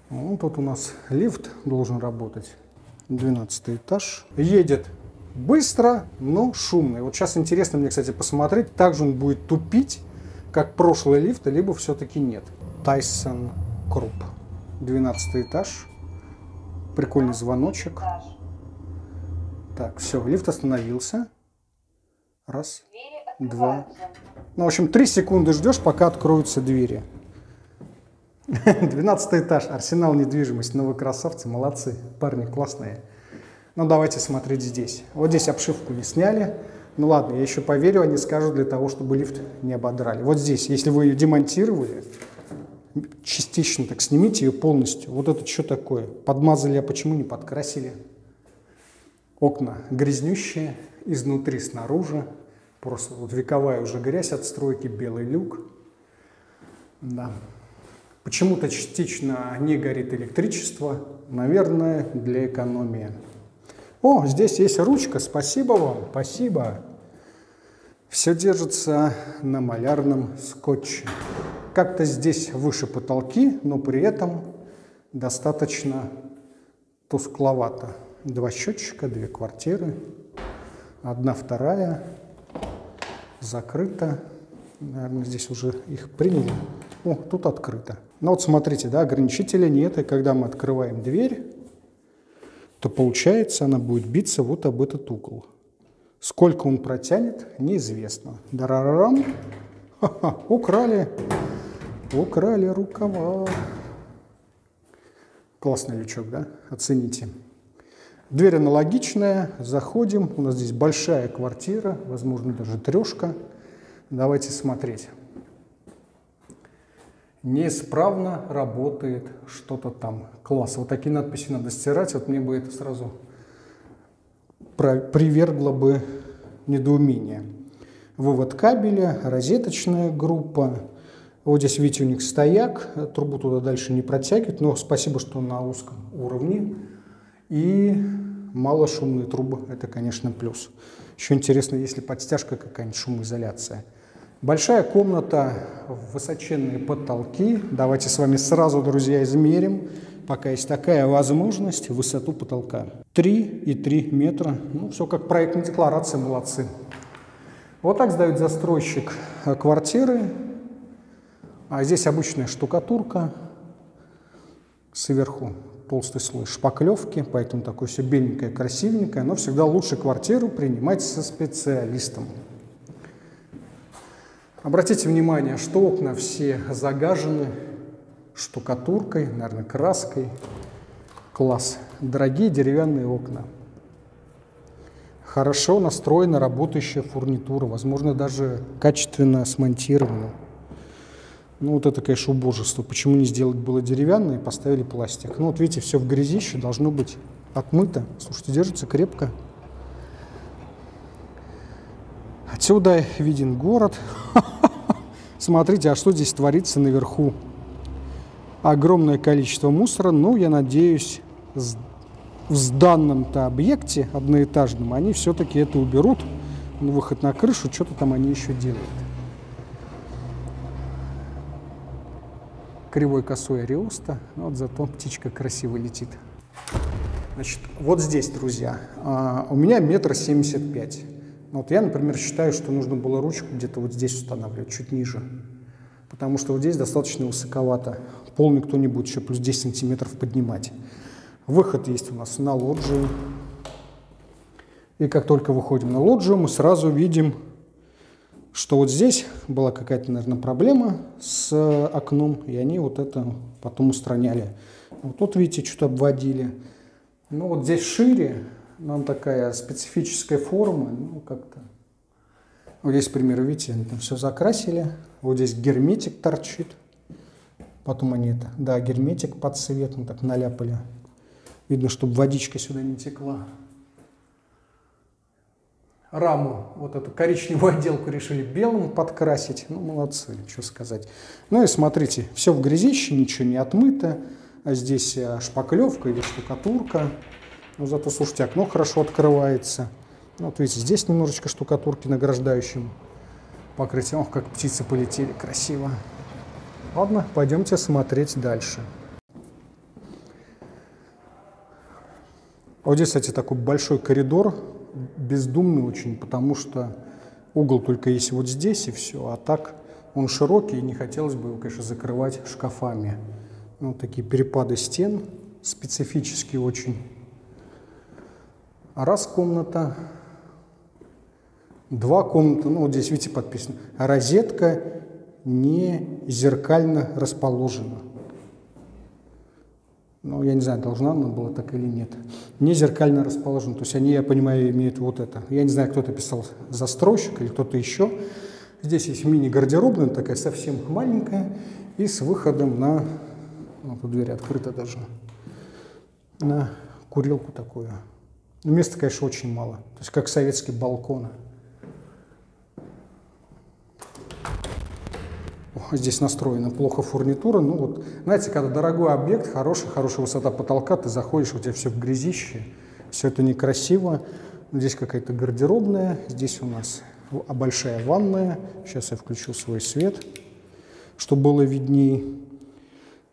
Speaker 1: Ну, тут у нас лифт должен работать. 12 этаж. Едет быстро, но шумный. Вот сейчас интересно мне, кстати, посмотреть, также он будет тупить, как прошлый лифт, либо все-таки нет. Тайсон Круп. 12 этаж. Прикольный звоночек. Так, все, лифт остановился. Раз, два. Ну, в общем, три секунды ждешь, пока откроются двери. 12 этаж, арсенал недвижимость, новые красавцы, молодцы, парни классные. Ну, давайте смотреть здесь. Вот здесь обшивку не сняли. Ну ладно, я еще поверю, они скажут для того, чтобы лифт не ободрали. Вот здесь, если вы ее демонтировали, частично так снимите ее полностью. Вот это что такое? Подмазали, а почему не подкрасили? Окна грязнющие, изнутри, снаружи. Просто вот вековая уже грязь от стройки, белый люк. Да. Почему-то частично не горит электричество. Наверное, для экономии. О, здесь есть ручка. Спасибо вам. Спасибо. Все держится на малярном скотче. Как-то здесь выше потолки, но при этом достаточно тускловато. Два счетчика, две квартиры, одна вторая, закрыто. Наверное, здесь уже их приняли. О, тут открыто. Ну вот смотрите, да, ограничителя нет, и когда мы открываем дверь, то получается она будет биться вот об этот угол. Сколько он протянет, неизвестно. Дарарарам. Ха-ха, украли. Украли рукава. Классный лючок, да? Оцените. Дверь аналогичная. Заходим. У нас здесь большая квартира, возможно, даже трешка. Давайте смотреть. Неисправно работает что-то там. Класс. Вот такие надписи надо стирать. Вот мне бы это сразу привергло бы недоумение. Вывод кабеля, розеточная группа, вот здесь, видите, у них стояк, трубу туда дальше не протягивает, но спасибо, что на узком уровне. И малошумные трубы, это, конечно, плюс. Еще интересно, если подстяжка какая-нибудь, шумоизоляция. Большая комната, высоченные потолки. Давайте с вами сразу, друзья, измерим, пока есть такая возможность, высоту потолка. 3,3 метра. Ну, все как проектная декларация, молодцы. Вот так сдает застройщик квартиры. А здесь обычная штукатурка, сверху толстый слой шпаклевки, поэтому такое все беленькое, красивенькое, но всегда лучше квартиру принимать со специалистом. Обратите внимание, что окна все загажены штукатуркой, наверное, краской. Класс. Дорогие деревянные окна. хорошо настроена работающая фурнитура, возможно, даже качественно смонтирована. Ну, вот это, конечно, убожество. Почему не сделать было деревянное и поставили пластик? Ну, вот видите, все в грязище, должно быть отмыто. Слушайте, держится крепко. Отсюда виден город. Смотрите, а что здесь творится наверху? Огромное количество мусора. Ну, я надеюсь, в данном-то объекте одноэтажном они все-таки это уберут. Ну, выход на крышу, что-то там они еще делают. Кривой косой ареуста, вот зато птичка красиво летит. Значит, вот здесь, друзья, а, у меня метр семьдесят пять. Вот я, например, считаю, что нужно было ручку где-то вот здесь устанавливать, чуть ниже. Потому что вот здесь достаточно высоковато. Пол никто не будет еще плюс 10 сантиметров поднимать. Выход есть у нас на лоджию. И как только выходим на лоджию, мы сразу видим, что вот здесь была какая-то, наверное, проблема с окном, и они вот это потом устраняли. Вот тут, видите, что-то обводили. Ну вот здесь шире, нам такая специфическая форма, ну как-то. Вот здесь, к примеру, видите, они там все закрасили. Вот здесь герметик торчит. Потом они это, да, герметик под цвет, ну так наляпали. Видно, чтобы водичка сюда не текла. Раму, вот эту коричневую отделку решили белым подкрасить. Ну, молодцы, что сказать. Ну и смотрите, все в грязище, ничего не отмыто. А здесь э, шпаклевка или штукатурка. Но зато, слушайте, окно хорошо открывается. Вот видите, здесь немножечко штукатурки награждающим покрытием. Ох, как птицы полетели, красиво. Ладно, пойдемте смотреть дальше. Вот здесь, кстати, такой большой коридор, бездумный очень, потому что угол только есть вот здесь и все, а так он широкий, и не хотелось бы его, конечно, закрывать шкафами. Ну, вот такие перепады стен, специфические очень. Раз комната, два комнаты, ну вот здесь, видите, подписано. Розетка не зеркально расположена. Ну, я не знаю, должна она была так или нет. Не зеркально расположена. То есть они, я понимаю, имеют вот это. Я не знаю, кто это писал, застройщик или кто-то еще. Здесь есть мини-гардеробная, такая совсем маленькая, и с выходом на вот тут дверь открыта даже. На курилку такую. Но места, конечно, очень мало. То есть как советские балконы. О, здесь настроена плохо фурнитура. Ну вот, знаете, когда дорогой объект, хороший, хорошая высота потолка, ты заходишь, у тебя все в грязище, все это некрасиво. Здесь какая-то гардеробная, здесь у нас большая ванная. Сейчас я включу свой свет, чтобы было видней.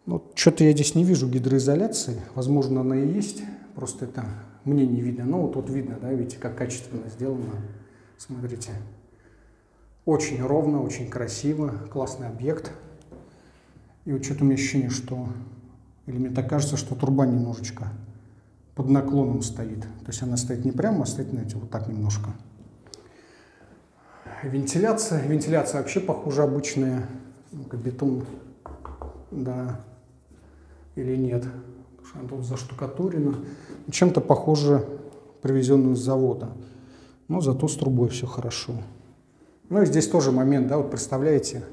Speaker 1: Ну, что-то я здесь не вижу гидроизоляции. Возможно, она и есть, просто это мне не видно. Ну, вот тут видно, да, видите, как качественно сделано. Смотрите. Очень ровно, очень красиво, классный объект. И вот что-то у меня ощущение, что... Или мне так кажется, что труба немножечко под наклоном стоит. То есть она стоит не прямо, а стоит, знаете, вот так немножко. Вентиляция. Вентиляция вообще похуже обычная. Бетон, да, или нет. Она тут заштукатурена. Чем-то похоже привезенную с завода. Но зато с трубой все хорошо. Ну и здесь тоже момент, да, вот представляете,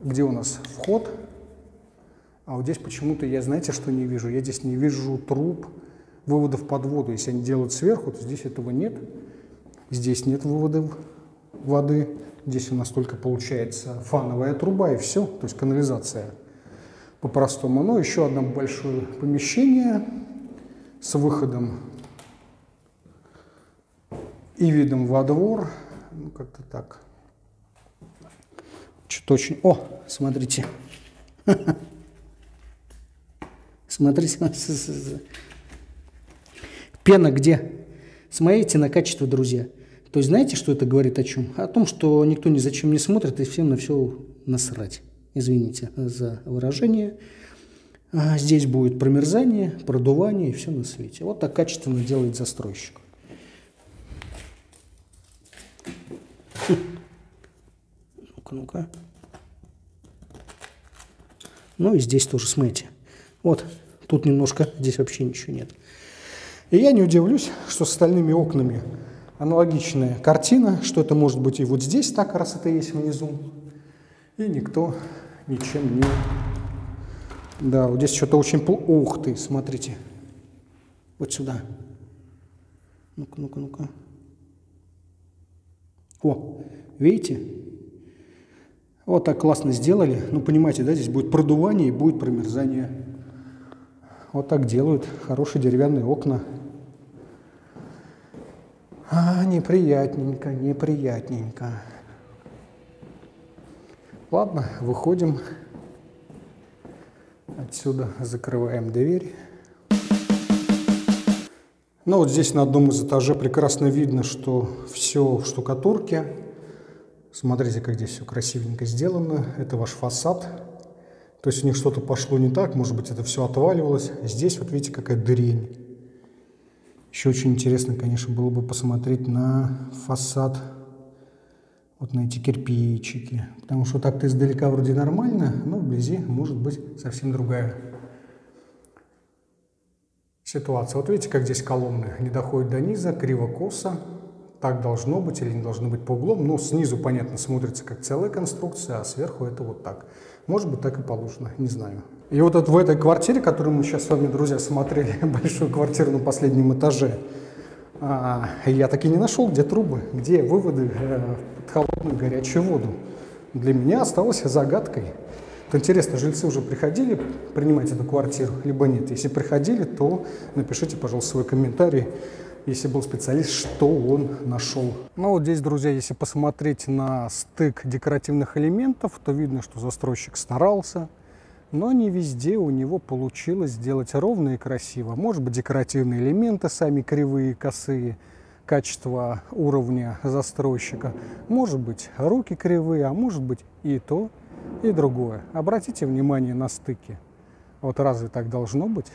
Speaker 1: где у нас вход, а вот здесь почему-то я, знаете, что не вижу? Я здесь не вижу труб, выводов под воду. Если они делают сверху, то здесь этого нет. Здесь нет выводов воды. Здесь у нас только получается фановая труба и все, то есть канализация по-простому. Но еще одно большое помещение с выходом и видом во двор. Ну, как-то так. Что-то очень... О, смотрите. Смотрите. Пена где? Смотрите на качество, друзья. То есть знаете, что это говорит о чем? О том, что никто ни зачем не смотрит и всем на все насрать. Извините за выражение. А здесь будет промерзание, продувание и все на свете. Вот так качественно делает застройщик. Ну-ка, ну-ка. Ну и здесь тоже, смотрите. Вот, тут немножко, здесь вообще ничего нет. И я не удивлюсь, что с остальными окнами аналогичная картина, что это может быть и вот здесь так, раз это есть внизу. И никто ничем не... Да, вот здесь что-то очень... Ух ты, смотрите. Вот сюда. Ну-ка, ну-ка, ну-ка. О, видите? Вот так классно сделали. Ну, понимаете, да, здесь будет продувание и будет промерзание. Вот так делают. Хорошие деревянные окна. А, неприятненько, неприятненько. Ладно, выходим. Отсюда закрываем дверь. Ну вот здесь на одном из этажей прекрасно видно, что все в штукатурке. Смотрите, как здесь все красивенько сделано. Это ваш фасад. То есть у них что-то пошло не так, может быть, это все отваливалось. Здесь вот видите, какая дырень. Еще очень интересно, конечно, было бы посмотреть на фасад, вот на эти кирпичики. Потому что так-то издалека вроде нормально, но вблизи может быть совсем другая ситуация. Вот видите, как здесь колонны не доходят до низа, криво-косо. Так должно быть или не должно быть по углам. Но снизу, понятно, смотрится как целая конструкция, а сверху это вот так. Может быть, так и положено, не знаю. И вот это в этой квартире, которую мы сейчас с вами, друзья, смотрели, большую квартиру на последнем этаже, а, я таки не нашел, где трубы, где выводы э, холодную горячую воду. Для меня осталось загадкой. Вот интересно, жильцы уже приходили принимать эту квартиру, либо нет? Если приходили, то напишите, пожалуйста, свой комментарий, если был специалист, что он нашел. Ну вот здесь, друзья, если посмотреть на стык декоративных элементов, то видно, что застройщик старался, но не везде у него получилось сделать ровно и красиво. Может быть, декоративные элементы сами кривые, косые, качество уровня застройщика. Может быть, руки кривые, а может быть и то, и другое. Обратите внимание на стыки. Вот разве так должно быть?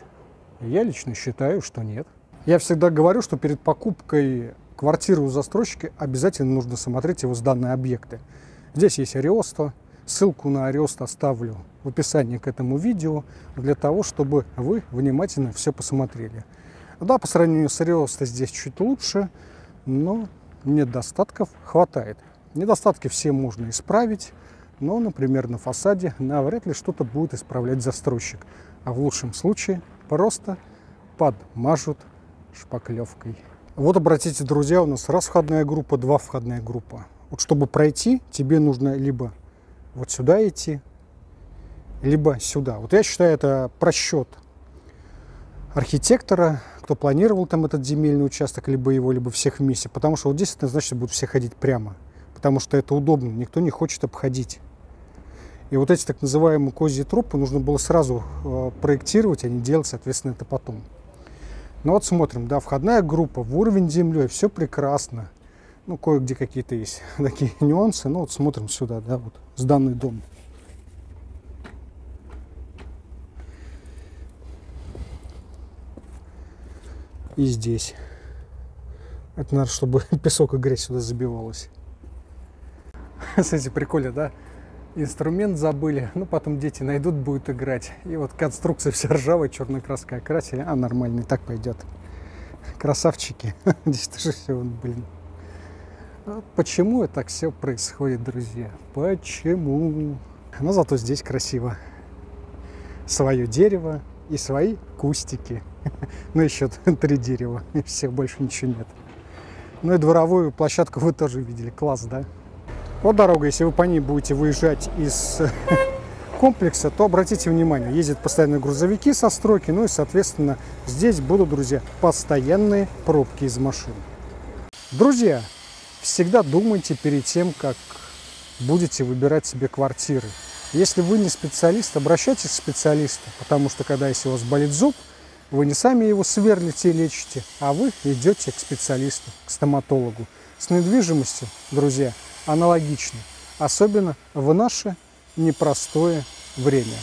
Speaker 1: Я лично считаю, что нет. Я всегда говорю, что перед покупкой квартиры у застройщика обязательно нужно смотреть его сданные объекты. Здесь есть Ариоста. Ссылку на Ариоста оставлю в описании к этому видео, для того, чтобы вы внимательно все посмотрели. Да, по сравнению с Ариоста здесь чуть лучше, но недостатков хватает. Недостатки все можно исправить, но, например, на фасаде навряд ли что-то будет исправлять застройщик. А в лучшем случае просто подмажут шпаклевкой. Вот обратите, друзья, у нас раз входная группа, два входная группа. Вот чтобы пройти, тебе нужно либо вот сюда идти, либо сюда. Вот я считаю, это просчет архитектора, кто планировал там этот земельный участок, либо его, либо всех вместе. Потому что вот здесь что будут все ходить прямо. Потому что это удобно, никто не хочет обходить. И вот эти так называемые козьи тропы нужно было сразу э, проектировать, а не делать, соответственно, это потом. Ну вот смотрим, да, входная группа, в уровень землей, все прекрасно. Ну, кое-где какие-то есть такие нюансы. Ну вот смотрим сюда, да, вот, с данный дом. И здесь. Это надо, чтобы песок и грязь сюда забивалась. Кстати, прикольно, да? инструмент забыли, ну потом дети найдут, будут играть. И вот конструкция вся ржавая, черная краска окрасили, а нормально, и так пойдет. Красавчики. Здесь тоже все, блин. А почему это так все происходит, друзья? Почему? Но зато здесь красиво. Свое дерево и свои кустики. Ну, еще три дерева, и все, больше ничего нет. Ну и дворовую площадку вы тоже видели. Класс, да? Вот дорога, если вы по ней будете выезжать из комплекса, то обратите внимание, ездят постоянные грузовики со стройки, ну и, соответственно, здесь будут, друзья, постоянные пробки из машин. Друзья, всегда думайте перед тем, как будете выбирать себе квартиры. Если вы не специалист, обращайтесь к специалисту, потому что когда если у вас болит зуб, вы не сами его сверлите и лечите, а вы идете к специалисту, к стоматологу. С недвижимостью, друзья, аналогичны, особенно в наше непростое время.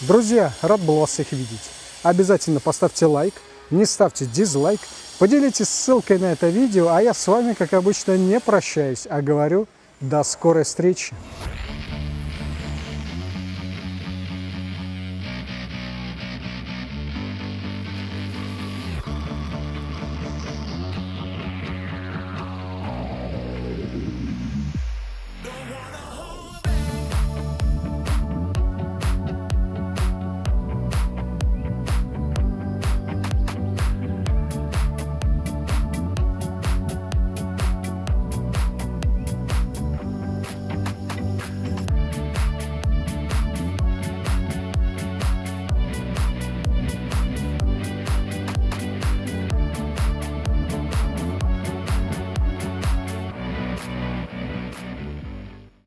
Speaker 1: Друзья, рад был вас всех видеть. Обязательно поставьте лайк, не ставьте дизлайк, поделитесь ссылкой на это видео, а я с вами, как обычно, не прощаюсь, а говорю до скорой встречи.